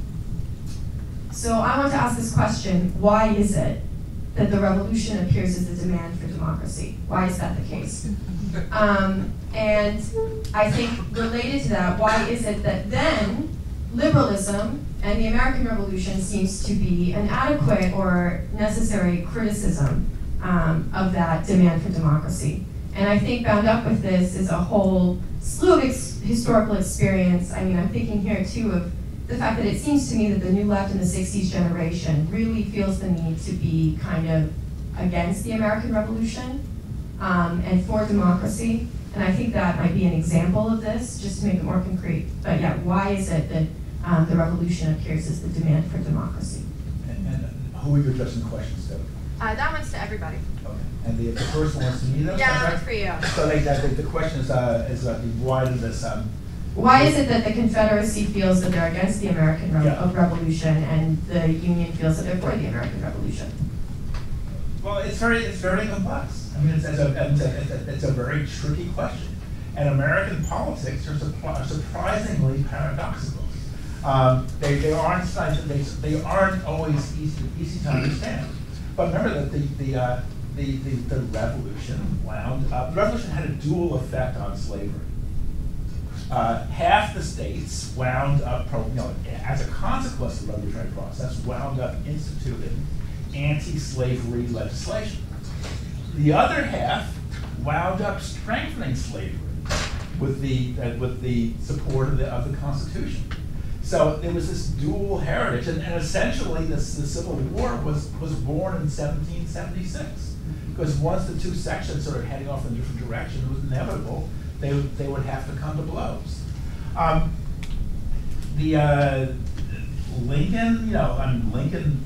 So I want to ask this question: Why is it that the revolution appears as a demand for democracy. Why is that the case? Um, and I think related to that, why is it that then liberalism and the American Revolution seems to be an adequate or necessary criticism um, of that demand for democracy? And I think bound up with this is a whole slew of ex historical experience. I mean, I'm thinking here too of the fact that it seems to me that the New Left in the 60s generation really feels the need to be kind of against the American Revolution um, and for democracy. And I think that might be an example of this, just to make it more concrete. But yeah, why is it that um, the revolution appears as the demand for democracy? And, and who are you addressing questions to? Uh, that one's to everybody. Okay. And the, the first one is to me, though? Yeah, that for you. So like, that, the, the question is, uh, is uh, why did this, um, Why is it that the Confederacy feels that they're against the American Re- Yeah. Revolution and the Union feels that they're for the American Revolution? Well, it's very, it's very complex. I mean, it's, it's, a, it's, a, it's, a, it's a very tricky question. And American politics are surpri- surprisingly paradoxical. Um, they, they aren't they, they aren't always easy, easy to understand. But remember that the the, uh, the, the the revolution wound up. The revolution had a dual effect on slavery. Uh, half the states wound up, pro, you know, as a consequence of the revolutionary process, wound up instituting anti-slavery legislation. The other half wound up strengthening slavery with the uh, with the support of the of the Constitution. So there was this dual heritage, and, and essentially this, the Civil War was was born in 1776. Because once the two sections started heading off in different directions, it was inevitable they they would have to come to blows. Um, the uh, Lincoln, you know, I mean Lincoln,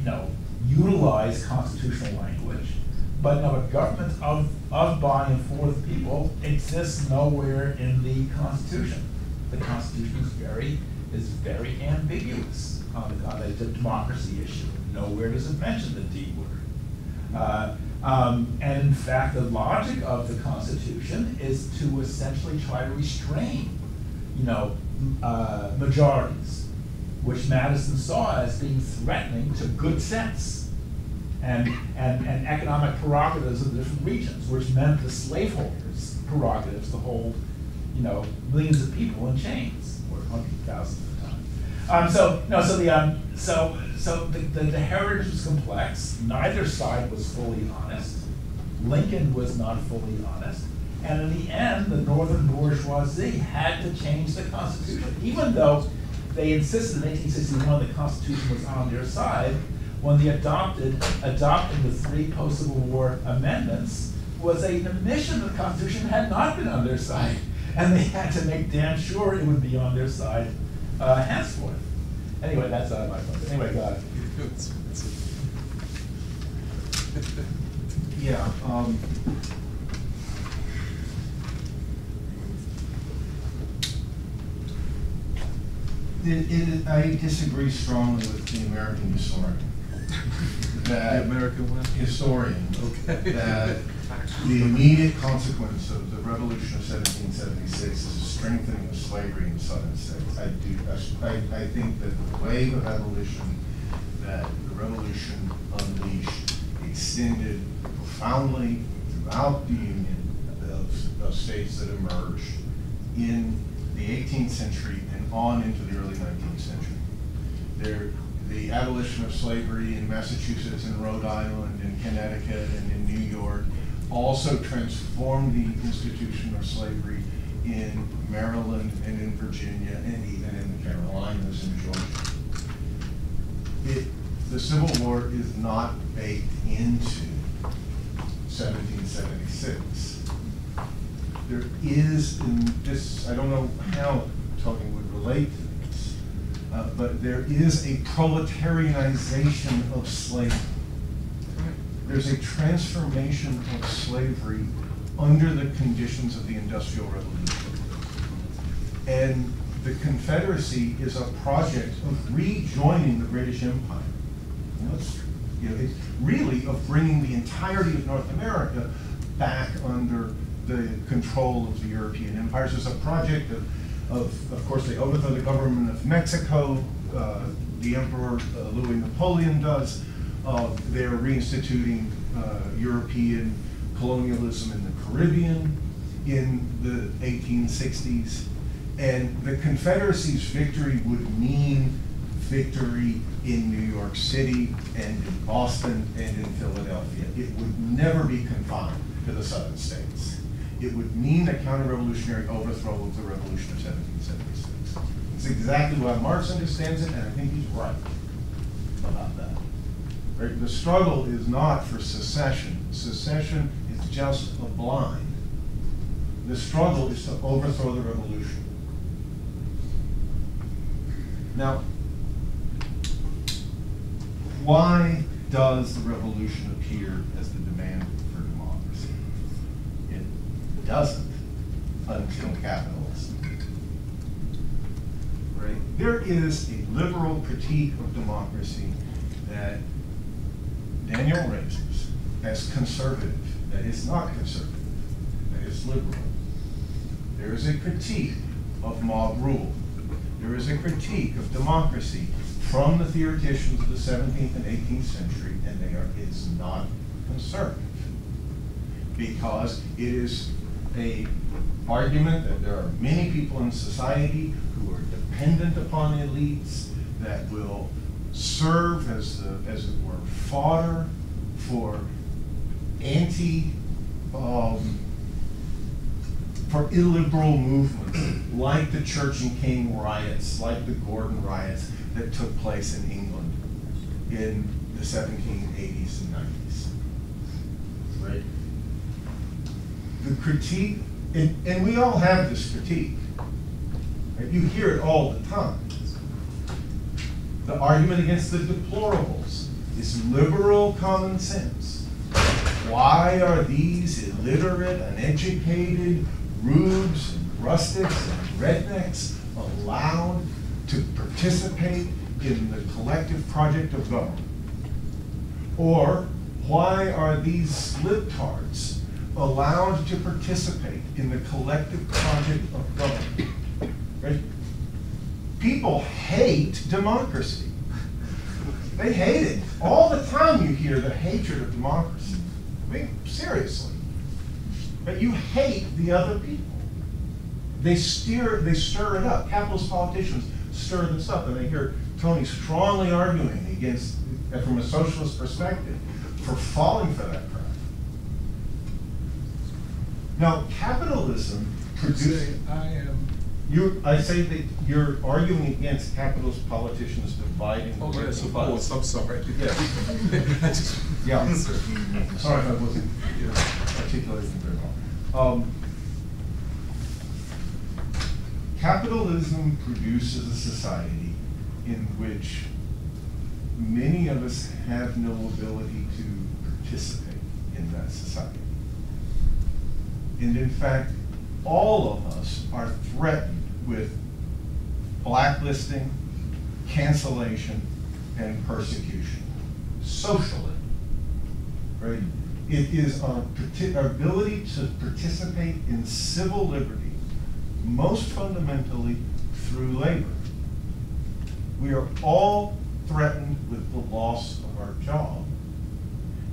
you know, utilized constitutional language, but no, a government of, of, by, and for the people exists nowhere in the Constitution. The Constitution is very, is very ambiguous on the, on the democracy issue. Nowhere does it mention the D. Uh, um, and in fact, the logic of the Constitution is to essentially try to restrain, you know, uh, majorities, which Madison saw as being threatening to good sense and, and, and economic prerogatives of the different regions, which meant the slaveholders' prerogatives to hold, you know, millions of people in chains, or 100,000 um, so, no, so the, um, so, so the, the, the heritage was complex. Neither side was fully honest. Lincoln was not fully honest. And in the end, the northern bourgeoisie had to change the Constitution, even though they insisted in 1861 the Constitution was on their side. When they adopted, adopting the three post-Civil War amendments was a admission that the Constitution had not been on their side, and they had to make damn sure it would be on their side uh, henceforth. Anyway, that's out of my focus. Anyway, go ahead. Yeah, um, it, it, I disagree strongly with the American historian. That The American one? historian, Okay. that The immediate consequence of the revolution of seventeen seventy-six is a strengthening of slavery in the southern states. I do, I, I think that the wave of abolition that the revolution unleashed extended profoundly throughout the union of, of states that emerged in the eighteenth century and on into the early nineteenth century. There, the abolition of slavery in Massachusetts and Rhode Island and Connecticut and in New York also transformed the institution of slavery in Maryland and in Virginia and even in the Carolinas and Georgia. It, the Civil War is not baked into seventeen seventy-six. There is in this, I don't know how Tony would relate to this, uh, but there is a proletarianization of slavery. There's a transformation of slavery under the conditions of the Industrial Revolution. And the Confederacy is a project of rejoining the British Empire. You know, it's, you know, it's really of bringing the entirety of North America back under the control of the European empires. It's a project of, of, of course, they overthrow the government of Mexico, uh, the Emperor uh, Louis Napoleon does. Uh, they're reinstituting uh, European colonialism in the Caribbean in the 1860s. And the Confederacy's victory would mean victory in New York City and in Boston and in Philadelphia. It would never be confined to the southern states. It would mean a counter-revolutionary overthrow of the revolution of 1776. It's exactly why Marx understands it, and I think he's right about that. Right? The struggle is not for secession. Secession is just a blind. The struggle is to overthrow the revolution. Now, why does the revolution appear as the demand for democracy? It doesn't until capitalism. Right? There is a liberal critique of democracy that Daniel raises as conservative, that is not conservative, that is liberal. There is a critique of mob rule. There is a critique of democracy from the theoreticians of the 17th and 18th century, and they are, it's not conservative. Because it is a argument that there are many people in society who are dependent upon elites that will serve as the, as it were, fodder for anti, um, for illiberal movements like the Church and King riots, like the Gordon riots that took place in England in the 1780s and 90s. Right? The critique, and, and we all have this critique. Right? You hear it all the time. The argument against the deplorables is liberal common sense. Why are these illiterate, uneducated, rubes, and rustics, and rednecks allowed to participate in the collective project of government? Or why are these libtards allowed to participate in the collective project of government? Right? People hate democracy. They hate it. All the time you hear the hatred of democracy. I mean, seriously. But you hate the other people. They steer, they stir it up. Capitalist politicians stir this up, and I hear Tony strongly arguing against, from a socialist perspective, for falling for that crap. Now, capitalism Say, produces. I am, You, I say that you're arguing against capitalist politicians dividing the oh, working yes, of class. course, I'm sorry. Yes. Yeah. Sorry if I wasn't articulating very well. Um, Capitalism produces a society in which many of us have no ability to participate in that society. And in fact, all of us are threatened with blacklisting, cancellation, and persecution, socially. Right? It is our, ability to participate in civil liberty, most fundamentally through labor. We are all threatened with the loss of our job.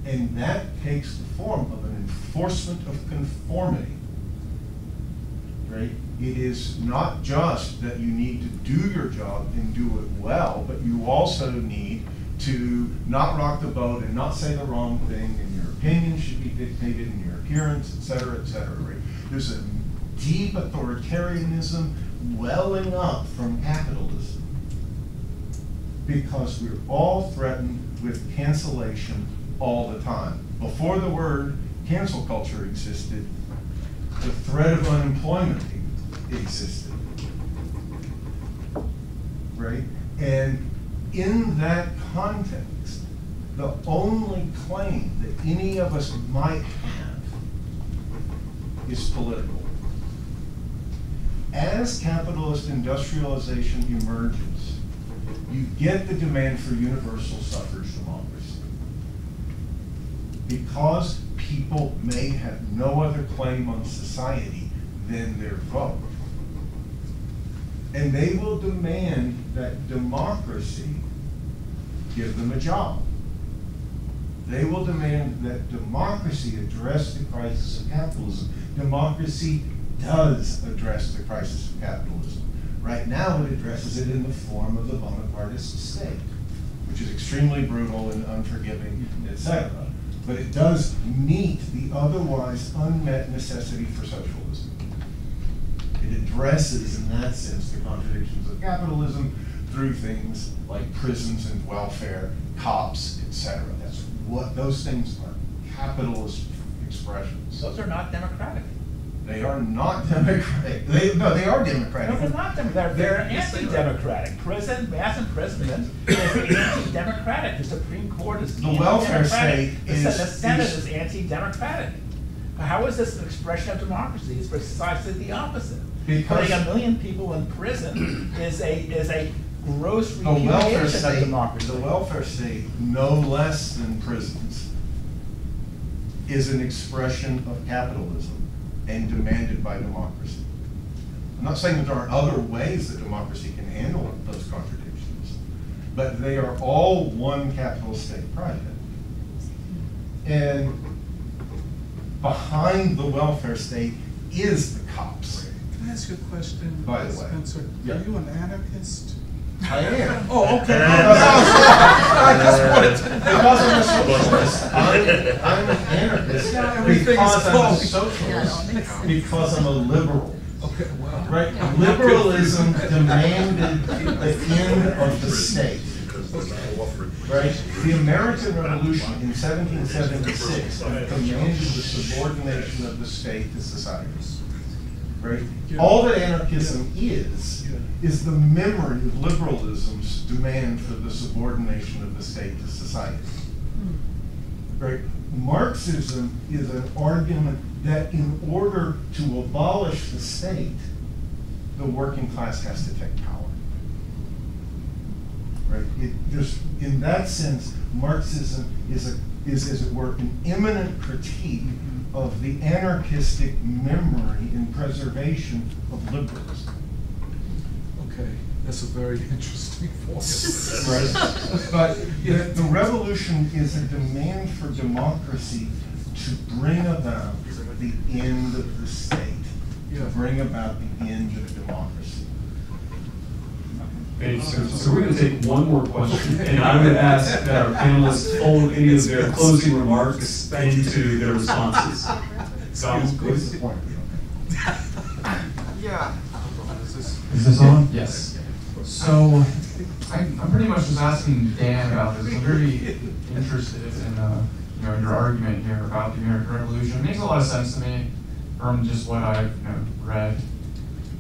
And that takes the form of an enforcement of conformity. Right? It is not just that you need to do your job and do it well, but you also need to not rock the boat and not say the wrong thing, opinion should be dictated, and your appearance, et cetera, et cetera. Right? There's a deep authoritarianism welling up from capitalism because we're all threatened with cancellation all the time. Before the word cancel culture existed, the threat of unemployment existed. Right? And in that context, the only claim that any of us might have is political. As capitalist industrialization emerges, you get the demand for universal suffrage democracy. Because people may have no other claim on society than their vote. And they will demand that democracy give them a job. They will demand that democracy address the crisis of capitalism. Democracy does address the crisis of capitalism. Right now, it addresses it in the form of the Bonapartist state, which is extremely brutal and unforgiving, etc. But it does meet the otherwise unmet necessity for socialism. It addresses, in that sense, the contradictions of capitalism through things like prisons and welfare, cops, etc. What those things are capitalist expressions. Those are not democratic. They are not democratic. They, no, they are No, they're democratic. not democratic. They're, they're Yes, they are. anti-democratic. Prison, mass imprisonment is anti-democratic. The Supreme Court is The welfare state The is- The Senate is- is anti-democratic. How is this an expression of democracy? It's precisely the opposite. Because- Putting a million people in prison is a, is a gross The welfare repudiation of state, democracy. the welfare state, no less than prisons, is an expression of capitalism and demanded by democracy. I'm not saying that there aren't other ways that democracy can handle those contradictions, but they are all one capitalist state project. And behind the welfare state is the cops. Can I ask you a question, By the way. Spencer? Yeah. Are you an anarchist? I am. Oh, okay. I just wanted to. Because I'm a socialist, I'm, I'm an anarchist, Yeah, everything is because I'm a socialist, because I'm a liberal. Okay, well. Right, liberalism demanded the end of the state. Right, the American Revolution in seventeen seventy-six demanded the subordination of the state to society. Right, all that anarchism is, is the memory of liberalism's demand for the subordination of the state to society. Hmm. Right, Marxism is an argument that in order to abolish the state, the working class has to take power. Right, it just, in that sense, Marxism is a, is as it were, an immanent critique mm-hmm. Of the anarchistic memory and preservation of liberalism. Okay, that's a very interesting force. Right. But the, the revolution is a demand for democracy to bring about the end of the state, to Yeah. bring about the end of democracy. Okay, so, so we're gonna take one more question, and I'm gonna ask that our panelists fold any of their closing remarks into their responses. So, What's the point? Is this on? Yes. So, I'm, I'm pretty much just asking Dan about this. I'm very interested in, uh, you know, your argument here about the American Revolution. It makes a lot of sense to me from just what I've, you know, read.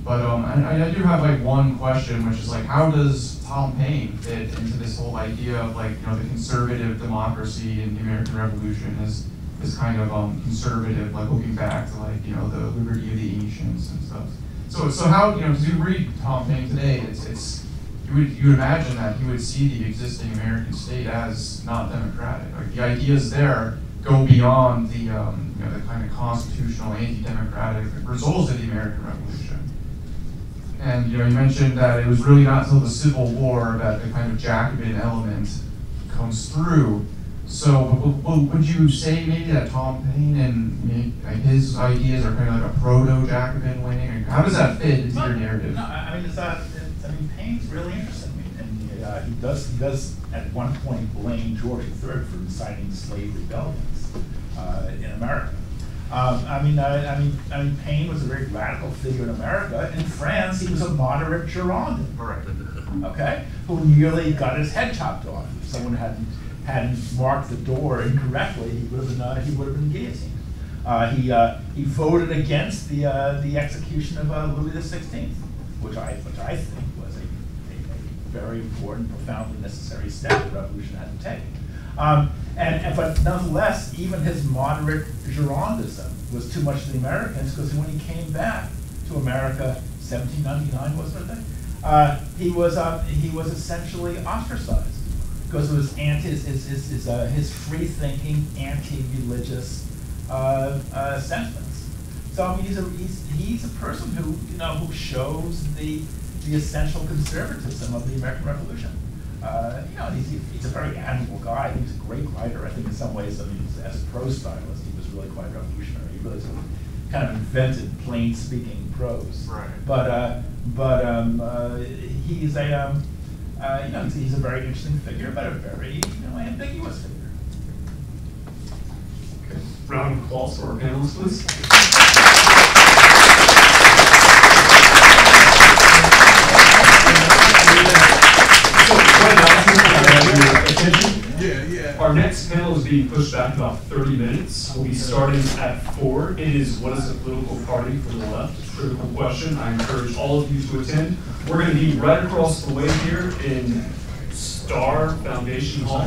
But, um, I, I do have like one question, which is like, how does Tom Paine fit into this whole idea of like, you know, the conservative democracy in the American Revolution is, is kind of, um, conservative, like looking back to like, you know, the liberty of the ancients and stuff. So, so how, you know, because you read Tom Paine today, it's, it's, you would, you would imagine that he would see the existing American state as not democratic. Like the ideas there go beyond the, um, you know, the kind of constitutional, anti-democratic results of the American Revolution. And, you know, you mentioned that it was really not until the Civil War that the kind of Jacobin element comes through. So, would you say maybe that Tom Paine and like, his ideas are kind of like a proto-Jacobin wing? Like, How does that fit into your narrative? No, I mean, it's, uh, it's- I mean, Paine's really interesting, I mean, and, uh, he does, he does at one point blame George III for inciting slave rebellions, uh, in America. Um, I mean, I, I mean, I mean, Paine was a very radical figure in America. In France, he was a moderate Girondin. okay, who nearly got his head chopped off. If someone hadn't hadn't marked the door incorrectly, he would have been uh, he would have been guillotined. Uh, he uh, he voted against the uh, the execution of uh, Louis XVI, which I which I think was a, a, a very important, profoundly necessary step the revolution had to take. Um, and, and but nonetheless, even his moderate Girondism was too much for the Americans because when he came back to America, 1799 was it? Uh, he was uh, he was essentially ostracized because of his anti his his his, his, uh, his free thinking anti-religious uh, uh, sentiments. So I mean, he's a he's, he's a person who you know who shows the the essential conservatism of the American Revolution. Uh, you know, he's, he's a very admirable guy. He's a great writer. I think in some ways, I mean, as a prose stylist, he was really quite revolutionary. He really sort of kind of invented plain speaking prose. Right. But uh, but um, uh, he's a um, uh, you know he's, he's a very interesting figure, but a very you know ambiguous figure. Okay. Round of applause for our panelists, please. Yeah, yeah. Our next panel is being pushed back about 30 minutes. We'll be starting at 4. It is what is a political party for the left? Critical question. I encourage all of you to attend. We're going to be right across the way here in Starr Foundation Hall.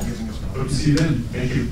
Hope to see you then. Thank you.